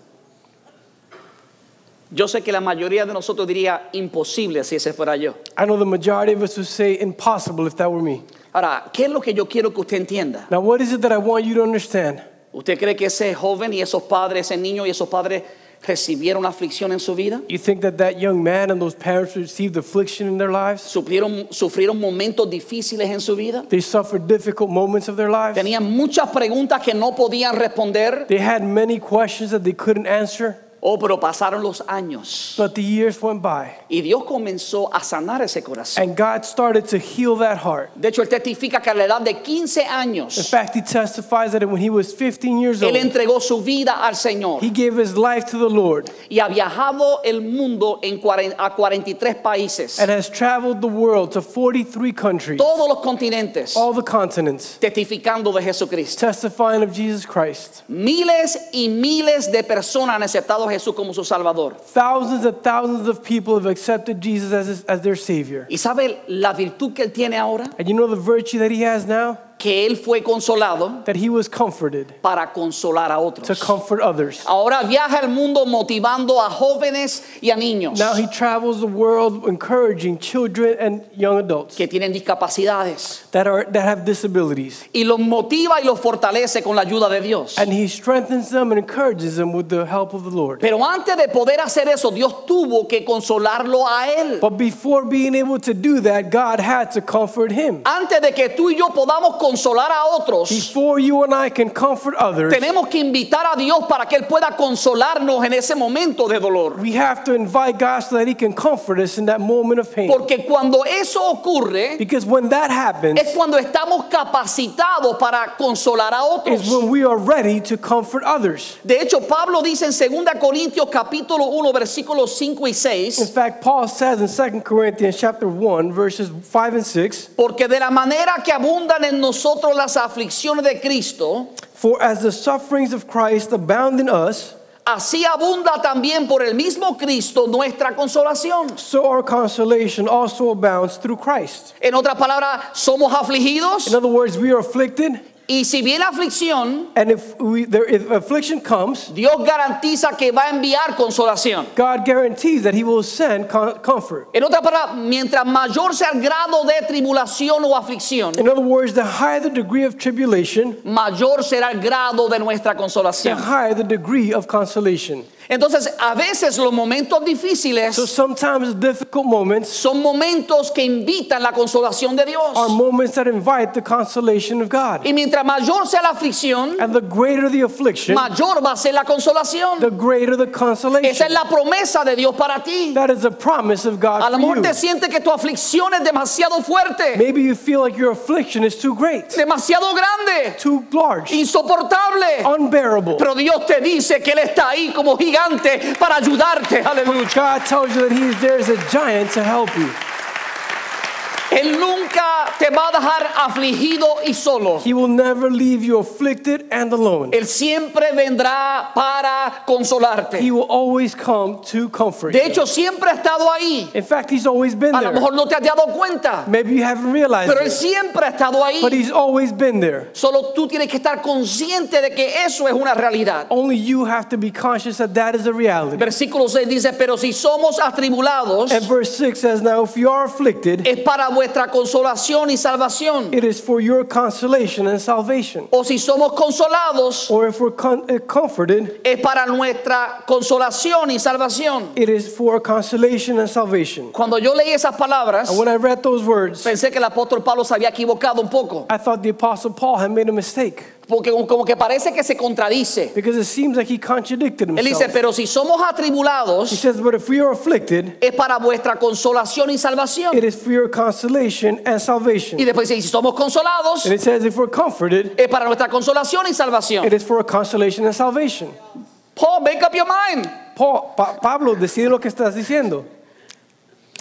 Yo sé que la mayoría de nosotros diría imposible si ese fuera yo. I know the majority of us would say impossible if that were me. Ahora, ¿qué es lo que yo quiero que usted entienda? Now, what is it that I want you to understand? ¿Usted cree que ese joven y esos padres, ese niño y esos padres recibieron aflicción en su vida? You think that that young man and those parents received affliction in their lives? ¿Sufrieron, sufrieron momentos difíciles en su vida? They suffered difficult moments of their lives. ¿Tenían muchas preguntas que no podían responder? They had many questions that they couldn't answer, Oh, pero pasaron los años but the years went by. y Dios comenzó a sanar ese corazón. And God started to heal that heart. De hecho, él testifica que a la edad de 15 In años, fact, he testifies that when he was 15 years él old, entregó su vida al Señor he gave his life to the Lord y ha viajado el mundo en a 43 países, and has traveled the world to 43 countries, todos los continentes, all the continents, testificando de Jesucristo. testifying of Jesus Christ. Miles y miles de personas han aceptado Jesús como su Salvador. Thousands and thousands of people have accepted Jesus as, his- as their Savior. ¿Y sabe la virtud que él tiene ahora? And you know the virtue that he has now? Que él fue consolado That he was comforted para consolar a to otros. comfort others. Ahora viaja el mundo motivando a jóvenes y a niños Now he travels the world encouraging children and young adults que tienen discapacidades that, are, that have disabilities. y los motiva y los fortalece con la ayuda de Dios. And he strengthens them and encourages them with the help of the Lord. Pero antes de poder hacer eso, Dios tuvo que consolarlo a él. But before being able to do that, God had to comfort him. Antes de que tú y yo podamos consolar a otros, Before you and I can comfort others, tenemos que invitar a Dios para que Él pueda consolarnos en ese momento de dolor. we have to invite God so that he can comfort us in that moment of pain. Porque cuando eso ocurre, Because when that happens, es cuando estamos capacitados para consolar a is when we are ready to comfort others. De hecho, Pablo dice en 2 Corintios capítulo 1 versículos 5 y In 6, fact, Paul says in 2 Corinthians chapter 1, verses 5 and 6, porque de la manera que abundan en nosotros las aflicciones de Cristo, For as the sufferings of Christ abound in us, así abunda también por el mismo Cristo nuestra consolación. so our consolation also abounds through Christ. En otras palabras, somos afligidos In other words, we are afflicted, y si viene aflicción, and if, we, there, if affliction comes, Dios garantiza que va a enviar consolación. God guarantees that He will send com- comfort. En otras palabras, mientras mayor sea el grado de tribulación o aflicción, In other words, the higher the degree of tribulation, mayor será el grado de nuestra the consolación. higher the degree of consolation. Entonces, a veces los momentos difíciles So sometimes difficult moments son momentos que invitan la consolación de Dios. are moments that invite the consolation of God. Y mientras mayor sea la aflicción, And the greater the affliction, mayor va a ser la consolación. the greater the Esa consolation. es la promesa de Dios para ti. That is a promise of A God lo for mejor te sientes que tu aflicción es demasiado fuerte, Maybe you feel like your affliction is too great, demasiado grande, too large, insoportable. unbearable. Pero Dios te dice que Él está ahí como gigante para ayudarte. Aleluya. God tells you that He is there as a giant to help you. Nunca te va a dejar afligido y solo. He will never leave you afflicted and alone. Él siempre vendrá para consolarte. He will always come to comfort De hecho, siempre ha estado ahí. In fact, He's always been A lo there. mejor no te has dado cuenta, Maybe you haven't realized pero Él siempre ha estado ahí. but He's always been there. Solo tú tienes que estar consciente de que eso es una realidad. Only you have to be conscious that that is a reality. Versículo 6 dice, pero si somos atribulados, And verse 6 says, Now if you are afflicted, es para vuestra consolación y salvación. it is for your consolation and salvation. O si somos consolados, Or if we're con- uh, comforted, es para nuestra consolación y salvación. it is for consolation and salvation. Cuando yo leí esas palabras, And when I read those words, pensé que el apóstol Pablo se había equivocado un poco, I thought the Apostle Paul had made a mistake porque como- que parece que se contradice. because it seems like he contradicted Él dice, himself. pero si somos He atribulados, says, But if we are afflicted, es para vuestra consolación y salvación. it is for your consolation and Y salvation. después dice, y si somos consolados, And it says, If we're comforted, es para nuestra consolación y salvación. it is for consolation and salvation. Paul, make up your mind. Paul, Pa- Pablo, decide lo que estás diciendo.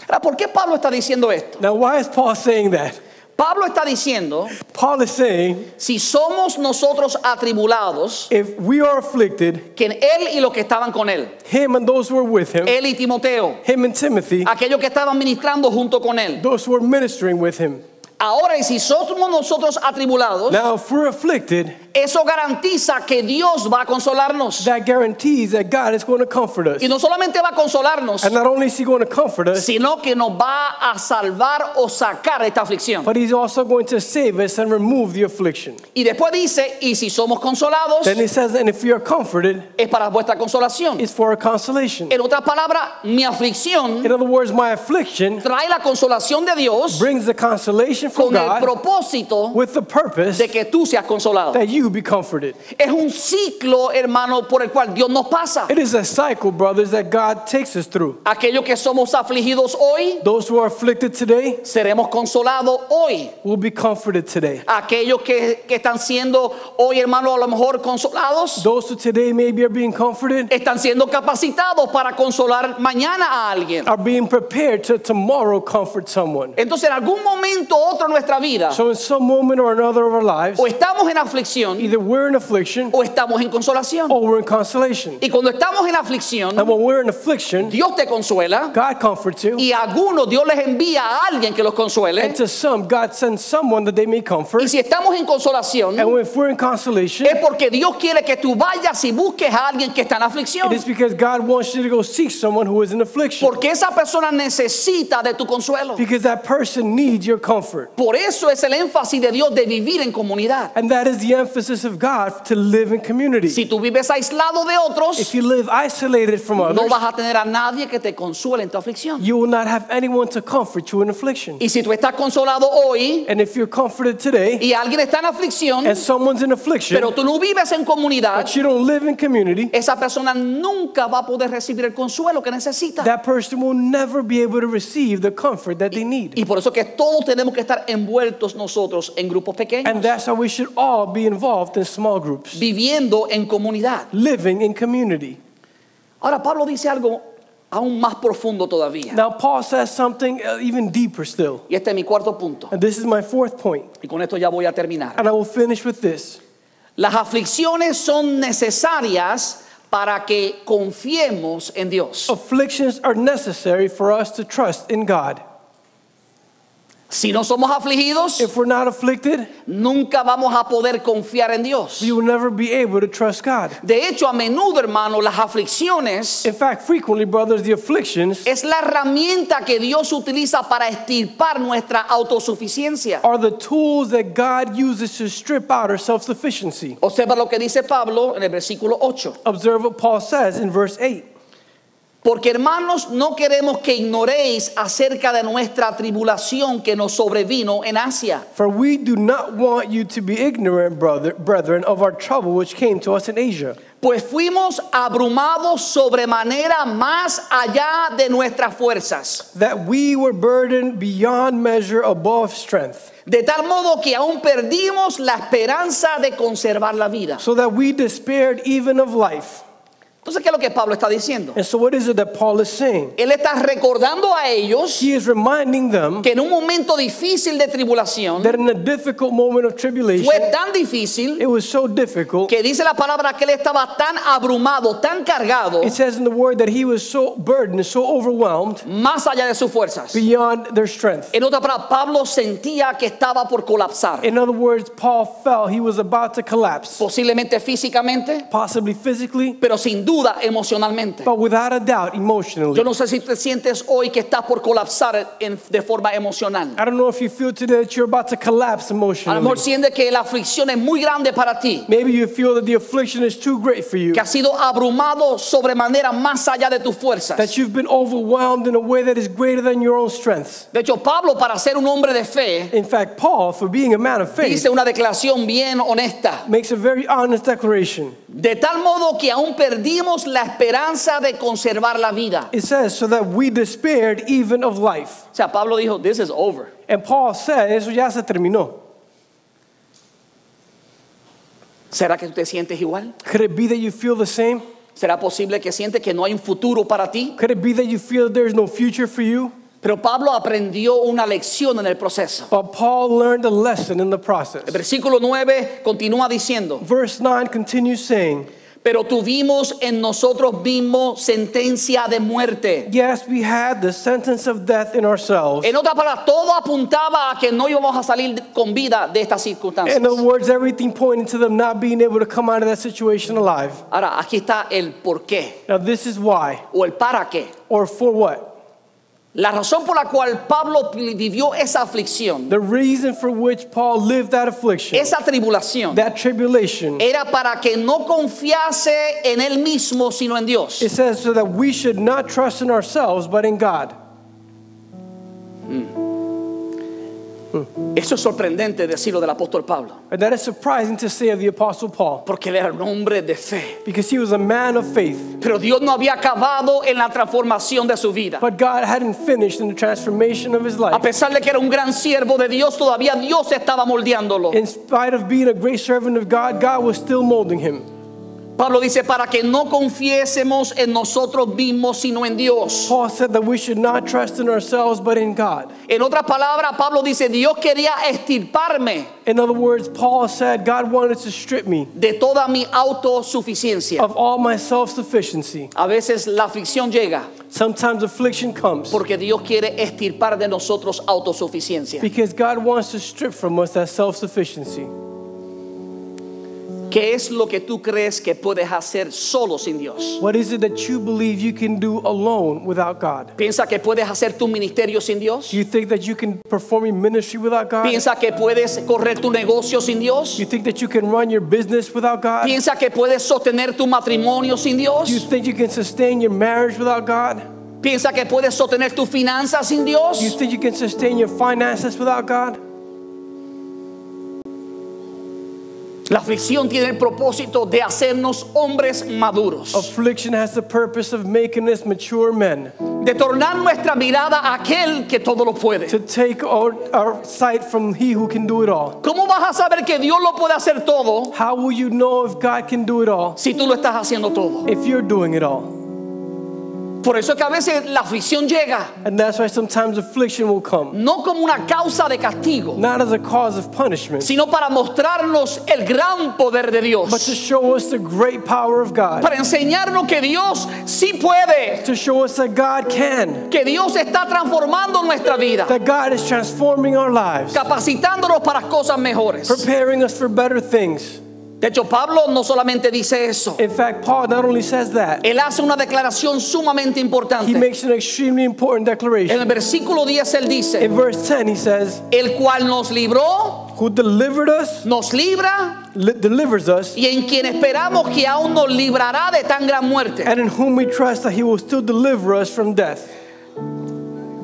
Ahora, ¿Por qué Pablo está diciendo esto? Now, why is Paul saying that? Pablo está diciendo, Paul is saying, si somos nosotros atribulados, if we are afflicted, que él y los que estaban con él, him and those who are with him, él y Timoteo, him and Timothy, aquellos que estaban ministrando junto con él. those who are ministering with him. Ahora, y si somos nosotros atribulados, Now, if we're afflicted, eso garantiza que Dios va a consolarnos. that guarantees that God is going to comfort us. Y no solamente va a consolarnos, And not only is He going to comfort us, sino que nos va a salvar o sacar de esta aflicción. but He's also going to save us and remove the affliction. Y después dice, y si somos consolados, Then He says, and if we are comforted, es para vuestra consolación. it's for our consolation. En otras palabras, mi aflicción In other words, my affliction trae la consolación de Dios brings the consolation con el propósito with the purpose de que tú seas consolado. that you be comforted. Es un ciclo, hermano, por el cual Dios nos pasa. It is a cycle, brothers, that God takes us through. Aquellos que somos afligidos hoy, Those who are afflicted today seremos consolados hoy. will be comforted today. Aquellos que, que están siendo hoy, hermano, a lo mejor consolados, Those who today maybe are being comforted están siendo capacitados para consolar mañana a alguien. are being prepared to tomorrow comfort someone. Entonces, en algún momento u otro en nuestra vida, So in some moment or another of our lives, o estamos en aflicción either we're in affliction o estamos en consolación. or we're in consolation. Y cuando estamos en aflicción, And when we're in affliction, Dios te consuela God comforts you. y a algunos Dios les envía a alguien que los consuele. And to some, God sends someone that they may Y comfort. si estamos en consolación, And if we're in consolation, es porque Dios quiere que tú vayas y busques a alguien que está en aflicción. it is because God wants you to go seek someone who is in affliction. Porque esa persona necesita de tu consuelo. Because that person needs your comfort. Por eso es el énfasis de Dios de vivir en comunidad. And that is the emphasis of God to live in community. Si tú vives aislado de otros, If you live isolated from no others, vas a tener a nadie que te consuele en tu aflicción. you will not have anyone to comfort you in affliction. Y si tú estás consolado hoy And if you're comforted today y alguien está en aflicción, and someone's in affliction, pero tú no vives en comunidad, but you don't live in community, esa persona nunca va a poder recibir el consuelo que necesita. that person will never be able to receive the comfort that they need. Y por eso que todos tenemos que estar envueltos nosotros en grupos pequeños, And that's how we should all be involved in small groups, viviendo en comunidad. living in community. Ahora Pablo dice algo aún más profundo todavía. Now, Paul says something uh, even deeper still. Y este es mi cuarto punto. And this is my fourth point. Y con esto ya voy a terminar. And I will finish with this. Las aflicciones son necesarias para que confiemos en Dios. Afflictions are necessary for us to trust in God. Si no somos afligidos, if we're not afflicted, nunca vamos a poder confiar en Dios. we will never be able to trust God. De hecho, a menudo, hermano, las aflicciones In fact, frequently, brothers, the afflictions es la herramienta que Dios utiliza para estirpar nuestra autosuficiencia. are the tools that God uses to strip out our self sufficiency. Observa lo que dice Pablo en el versículo 8. Observe what Paul says in verse 8. Porque hermanos, no queremos que ignoréis acerca de nuestra tribulación que nos sobrevino en Asia. For we do not want you to be ignorant, brother, brethren, of our trouble which came to us in Asia. Pues fuimos abrumados sobremanera más allá de nuestras fuerzas. That we were burdened beyond measure above strength, De tal modo que aún perdimos la esperanza de conservar la vida. so that we despaired even of life. Entonces, ¿qué es lo que Pablo está diciendo? And so, what is it that Paul is saying? Él está recordando a ellos He is reminding them que en un momento difícil de tribulación that in a difficult moment of tribulation, fue tan difícil it was so difficult. que dice la palabra que él estaba tan abrumado, tan cargado, It says in the word that he was so burdened, so overwhelmed más allá de sus fuerzas. beyond their strength. En otra palabra, Pablo sentía que estaba por colapsar, In other words, Paul felt he was about to collapse, posiblemente físicamente, possibly physically, pero sin duda emocionalmente. but without a doubt, emotionally. Yo no sé si te sientes hoy que estás por colapsar en- de forma emocional. I don't know if you feel today that you're about to collapse A lo emotionally. mejor sientes que la aflicción es muy grande para ti, Maybe you feel that the affliction is too great for you, que has sido abrumado sobremanera más allá de tus fuerzas. that you've been overwhelmed in a way that is greater than your own strength. De hecho, Pablo, para ser un hombre de fe, In fact, Paul, for being a man of faith, dice una declaración bien honesta. makes a very honest declaration. De tal modo que aún perdimos la esperanza de conservar la vida. It says, so that we despaired even of life. O sea, Pablo dijo, this is over. And Paul said, eso ya se terminó. ¿Será que tú te sientes igual? Could it be that you feel the same? ¿Será posible que sientes que no hay un futuro para ti? Could it be that you feel there's no future for you? Pero Pablo aprendió una lección en el proceso. But Paul learned a lesson in the process. El versículo 9 continúa diciendo, Verse 9 continues saying, pero tuvimos en nosotros mismos sentencia de muerte. Yes, we had the sentence of death in ourselves. En otras palabras, todo apuntaba a que no íbamos a salir con vida de estas circunstancias. In other words, everything pointed to them not being able to come out of that situation alive. Ahora, aquí está el por qué Now, this is why, o el para qué. or for what. La razón por la cual Pablo vivió esa aflicción, The reason for which Paul lived that affliction, esa tribulación, that tribulation, era para que no confiase en él mismo, sino en Dios. it says so that we should not trust in ourselves, but in God. Mm. Eso es sorprendente decirlo del apóstol Pablo, And that is surprising to say of the Apostle Paul, porque él era un hombre de fe. because he was a man of faith. Pero Dios no había acabado en la transformación de su vida. But God hadn't finished in the transformation of his A life. pesar de que era un gran siervo de Dios, todavía Dios estaba moldeándolo. In spite of being a great servant of God, God was still molding him. Pablo dice, para que no confiésemos en nosotros mismos, sino en Dios. Paul said that we should not trust in ourselves, but in God. En otras palabras, Pablo dice, Dios quería extirparme In other words, Paul said God wanted to strip me de toda mi autosuficiencia. of all my self sufficiency. A veces la aflicción llega Sometimes affliction comes porque Dios quiere extirpar de nosotros autosuficiencia. because God wants to strip from us that self sufficiency. ¿Qué es lo que tú crees que puedes hacer solo sin Dios? What is it that you believe you can do alone without God? ¿Piensa que puedes hacer tu ministerio sin Dios? You think that you can perform your ministry without God? ¿Piensa que puedes correr tu negocio sin Dios? You think that you can run your business without God? ¿Piensa que puedes sostener tu matrimonio sin Dios? You think you can sustain your marriage without God? ¿Piensa que puedes sostener tu finanzas sin Dios? You think you can sustain your finances without God? La aflicción tiene el propósito de hacernos hombres maduros, Affliction has the purpose of making us mature men, de tornar nuestra mirada a aquel que todo lo puede. to take our, our sight from He who can do it all. ¿Cómo vas a saber que Dios lo puede hacer todo How will you know if God can do it all si tú lo estás haciendo todo? if you're doing it all? Por eso es que a veces la aflicción llega, And that's why sometimes affliction will come. no como una causa de castigo, Not as a cause of punishment, sino para mostrarnos el gran poder de but to Dios. show us the great power of God. Para enseñarnos que Dios sí puede, To show us that God can. que Dios está transformando nuestra vida, That God is transforming our lives. capacitándonos para cosas mejores. Preparing us for better things. De hecho, Pablo no solamente dice eso, In fact, Paul not only says that, él hace una declaración sumamente he importante. makes an extremely important En el declaration. versículo 10 él In dice, verse 10, he says, el cual nos libró, Who delivered us, nos libra li- delivers us, y en quien esperamos que aún nos librará de tan gran muerte. and in whom we trust that he will still deliver us from death.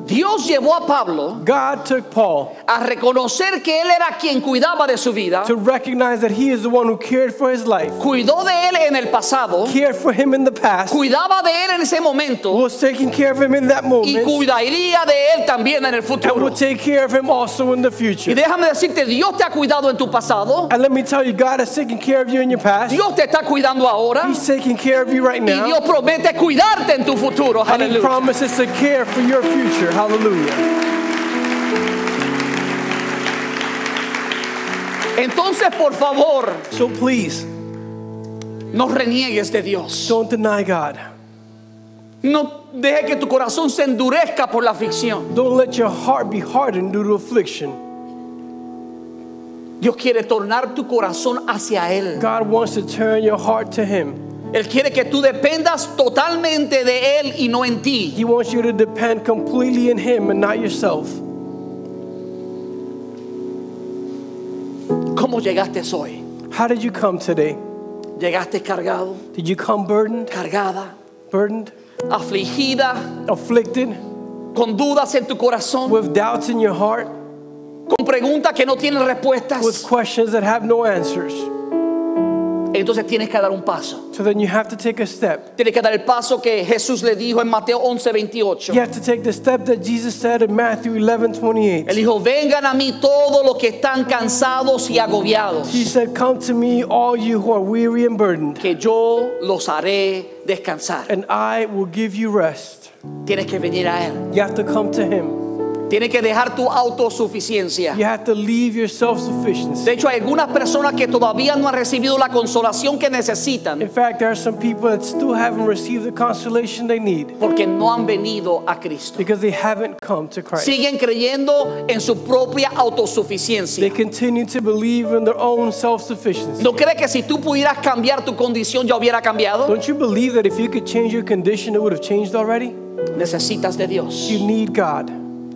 Dios llevó a Pablo God took Paul a reconocer que él era quien cuidaba de su vida, to recognize that he is the one who cared for his life, cuidó de él en el pasado, cared for him in the past, cuidaba de él en ese momento was taking care of him in that y moment, cuidaría de él también en el and futuro. will take care of him also in the Y future. déjame decirte, Dios te ha cuidado en tu pasado, And let me tell you, God has taken care of you in your past. Dios te está cuidando ahora He's taking care of you right y now. Dios promete cuidarte en tu futuro. And he Aleluya. promises to care for your future. Hallelujah. Entonces, por favor, So please, no reniegues de Dios. don't deny God. No deje que tu corazón se endurezca por la aflicción. Don't let your heart be hardened due to affliction. Dios quiere tornar tu corazón hacia Él. God wants to turn your heart to Him. Él quiere que tú dependas totalmente de Él y no en ti. He wants you to depend completely in Him and not yourself. ¿Cómo llegaste hoy? How did you come today? ¿Llegaste cargado, Did you come burdened, cargada, burdened, afligida, afflicted, con dudas en tu corazón, with doubts in your heart, con preguntas que no tienen with questions that have no answers? Entonces tienes que dar un paso. So then you have to take a step. Tienes que dar el paso que Jesús le dijo en Mateo 11, 28. You have to take the step that Jesus said in Matthew 11 Él 28. dijo, vengan a mí todos los que están cansados y agobiados, He said, Come to me, all you who are weary and burdened, que yo los haré descansar. and I will give you rest. Tienes que venir a Él. You have to come to Him. Tienes que dejar tu autosuficiencia. You have to leave your self sufficiency. De hecho, hay algunas personas que todavía no han recibido la consolación que necesitan In fact, there are some people that still haven't received the consolation they need porque no han venido a Cristo. because they haven't come to Christ. Siguen creyendo en su propia They autosuficiencia. continue to believe in their own self sufficiency. ¿No crees que si tú pudieras cambiar tu condición ya hubiera cambiado? Don't you believe that if you could change your condition, it would have changed already? Necesitas de Dios. You need God.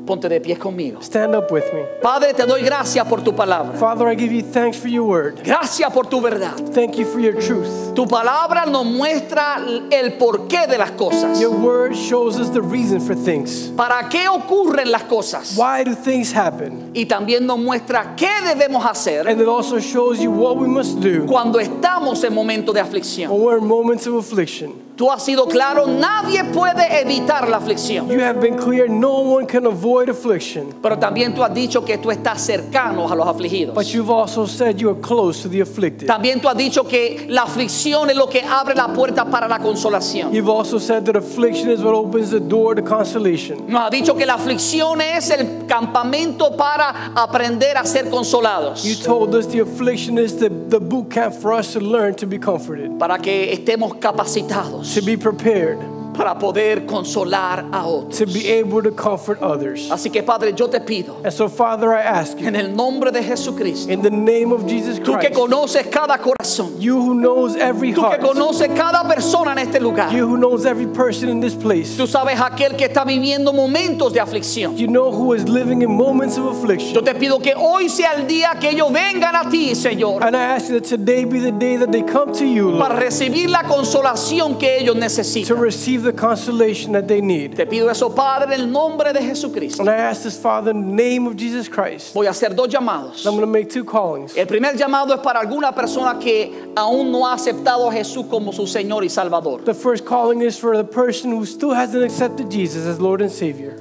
Ponte de pies conmigo. Stand up with me. Padre, te doy gracias por tu palabra. Father, I give you thanks for your word. Gracias por tu verdad. Thank you for your truth. Tu palabra nos muestra el porqué de las cosas. Your word shows us the reason for things. ¿Para qué ocurren las cosas? Why do things happen? Y también nos muestra qué debemos hacer And it also shows you what we must do cuando estamos en momentos de aflicción. when we're in moments of affliction. Tú has sido claro, nadie puede evitar la aflicción. You have been clear, no one can avoid affliction. Pero también tú has dicho que tú estás cercano a los afligidos. But you've also said you are close to the afflicted. También tú has dicho que la aflicción es lo que abre la puerta para la consolación. You've also said that affliction is what opens the door to consolation. Nos ha dicho que la aflicción es el campamento para aprender a ser consolados. You told us the affliction is the, the boot camp for us to learn to be comforted, Para que estemos capacitados to be prepared, para poder consolar a otros. to be able to comfort others. Así que Padre, yo te pido And so, Father, I ask you, en el nombre de Jesucristo, in the name of Jesus tú que Christ, conoces cada corazón, you who knows every tú que heart, conoces cada persona en este lugar, you who knows every person in this place, tú sabes aquel que está viviendo momentos de aflicción. you know who is living in moments of affliction. Yo te pido que hoy sea el día que ellos vengan a ti, Señor, And I ask you that today be the day that they come to you, para Lord, recibir la consolación que ellos to necesitan. receive the consolation that they need. Te pido eso, Padre, en el nombre de Jesucristo. And I ask this, Father, in the name of Jesus Christ. Voy a hacer dos llamados. I'm going to make two callings. El primer llamado es para alguna persona que aún no ha aceptado a Jesús como su Señor y Salvador. The first calling is for the person who still hasn't accepted Jesus as Lord and Savior.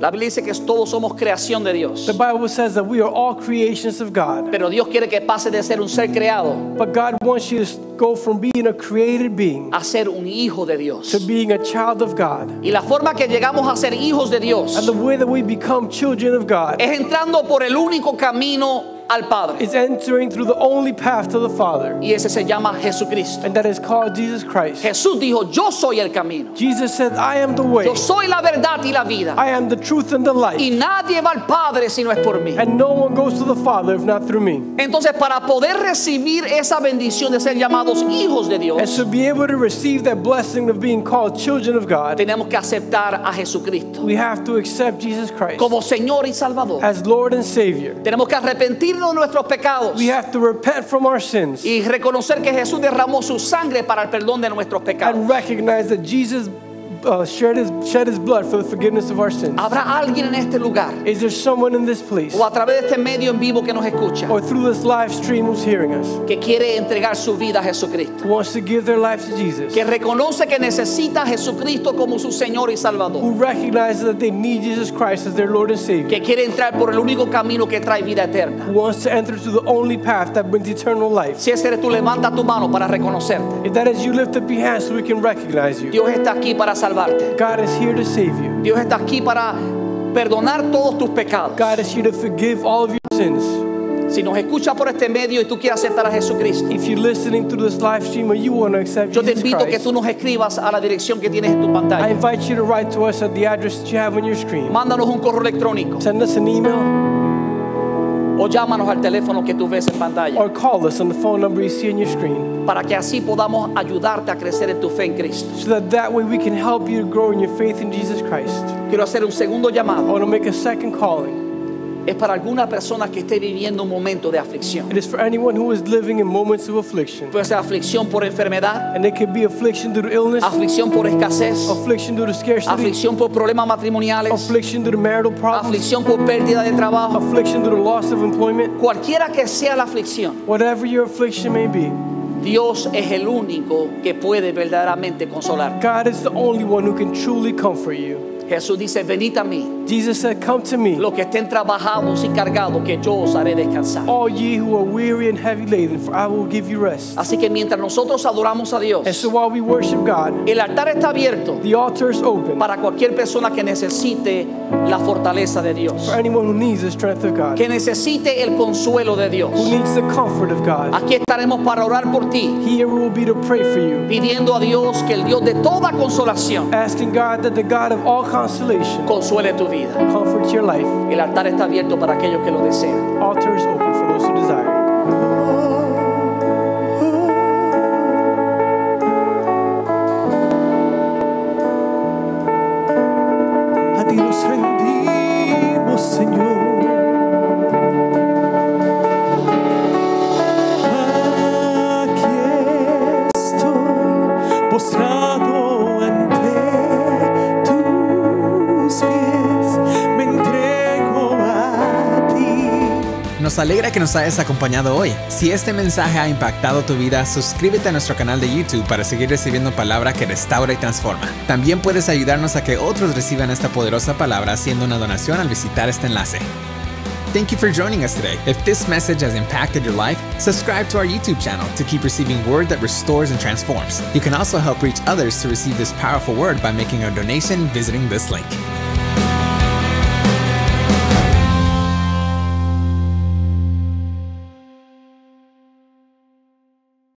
La Biblia dice que todos somos creación de Dios. The Bible says that we are all creations of God. Pero Dios quiere que pase de ser un ser creado But God wants you to go from being a created being a ser un hijo de Dios. to being a child of God. Y la forma que llegamos a ser hijos de Dios And the way that we become children of God es entrando por el único camino al Padre. is entering through the only path to the Father, Y ese se llama Jesucristo. and that is called Jesus Christ. Jesús dijo, yo soy el camino. Jesus said, I am the way, Yo soy la verdad y la vida. I am the truth and the Y life, nadie va al Padre si no es por mí. and no one goes to the Father if not through me. Entonces, para poder recibir esa bendición de ser llamados hijos de And to be able to receive that blessing of being called children of God, tenemos que aceptar a Jesucristo we have to accept Jesus Christ como Señor y Salvador. as Lord and Savior. Tenemos que arrepentirnos de nuestros pecados We have to repent from our sins y reconocer que Jesús derramó su sangre para el perdón de nuestros pecados. and recognize that Jesus uh, shed, his, shed his blood for the forgiveness of our sins. ¿Habrá alguien en este lugar Is there someone in this place o a través de este medio en vivo que nos escucha or through this live stream who's hearing us que quiere entregar su vida a Jesucristo? who wants to give their life to Jesus? Que reconoce que necesita a Jesucristo como su Señor y Salvador. Who recognizes that they need Jesus Christ as their Lord and Savior? Que quiere entrar por el único camino que trae vida eterna. Who wants to enter through the only path that brings eternal life? Si ese eres tú, levanta tu mano para reconocerte. If that is you, lift up your hands so we can recognize you. Dios está aquí para salvarte. God is here to save you. Dios está aquí para perdonar todos tus pecados. God is here to forgive all of your sins. Si nos escuchas por este medio y tú quieres aceptar a Jesucristo, If you're listening through this live stream or you want to accept yo te Jesus invito a que Christ, tú nos escribas a la dirección que tienes en tu I pantalla. invite you to write to us at the address that you have on your screen. Mándanos un correo electrónico Send us an email o llámanos al teléfono que tú ves en pantalla or call us on the phone number you see on your screen para que así podamos ayudarte a crecer en tu fe en Cristo. so that that way we can help you grow in your faith in Jesus Christ. Quiero hacer un segundo I want to make a second calling. Es para alguna persona que esté viviendo un momento de aflicción. It is for anyone who is living in moments of affliction. Puede ser aflicción por enfermedad, And it could be affliction due to illness, aflicción por escasez, affliction due to scarcity, aflicción por problemas matrimoniales, affliction due to marital problems, aflicción por pérdida de trabajo. affliction due to loss of employment. Cualquiera que sea la aflicción, Whatever your affliction may be, Dios es el único que puede verdaderamente consolar. God is the only one who can truly comfort you. Jesús dice, venid a mí, Jesus said, Come to me, los que estén trabajados y cargados, que yo os haré descansar. all ye who are weary and heavy laden, for I will give you rest. Así que mientras nosotros adoramos a Dios, And so while we worship God, el altar está abierto the altar is open para cualquier persona que necesite la fortaleza de Dios, for anyone who needs the strength of God, que necesite el consuelo de Dios. who needs the comfort of God. Aquí estaremos para orar por ti, Here we will be to pray for you, pidiendo a Dios que el Dios de toda consolación asking God that the God of all consolation consuele tu vida. Comforts your life. El altar está abierto para aquellos que lo desean. Open Alegra que nos hayas acompañado hoy. Si este mensaje ha impactado tu vida, suscríbete a nuestro canal de YouTube para seguir recibiendo palabra que restaura y transforma. También puedes ayudarnos a que otros reciban esta poderosa palabra haciendo una donación al visitar este enlace. Thank you for joining us today. If this message has impacted your life, subscribe to our YouTube channel to keep receiving word that restores and transforms. You can also help reach others to receive this powerful word by making a donation visiting this link.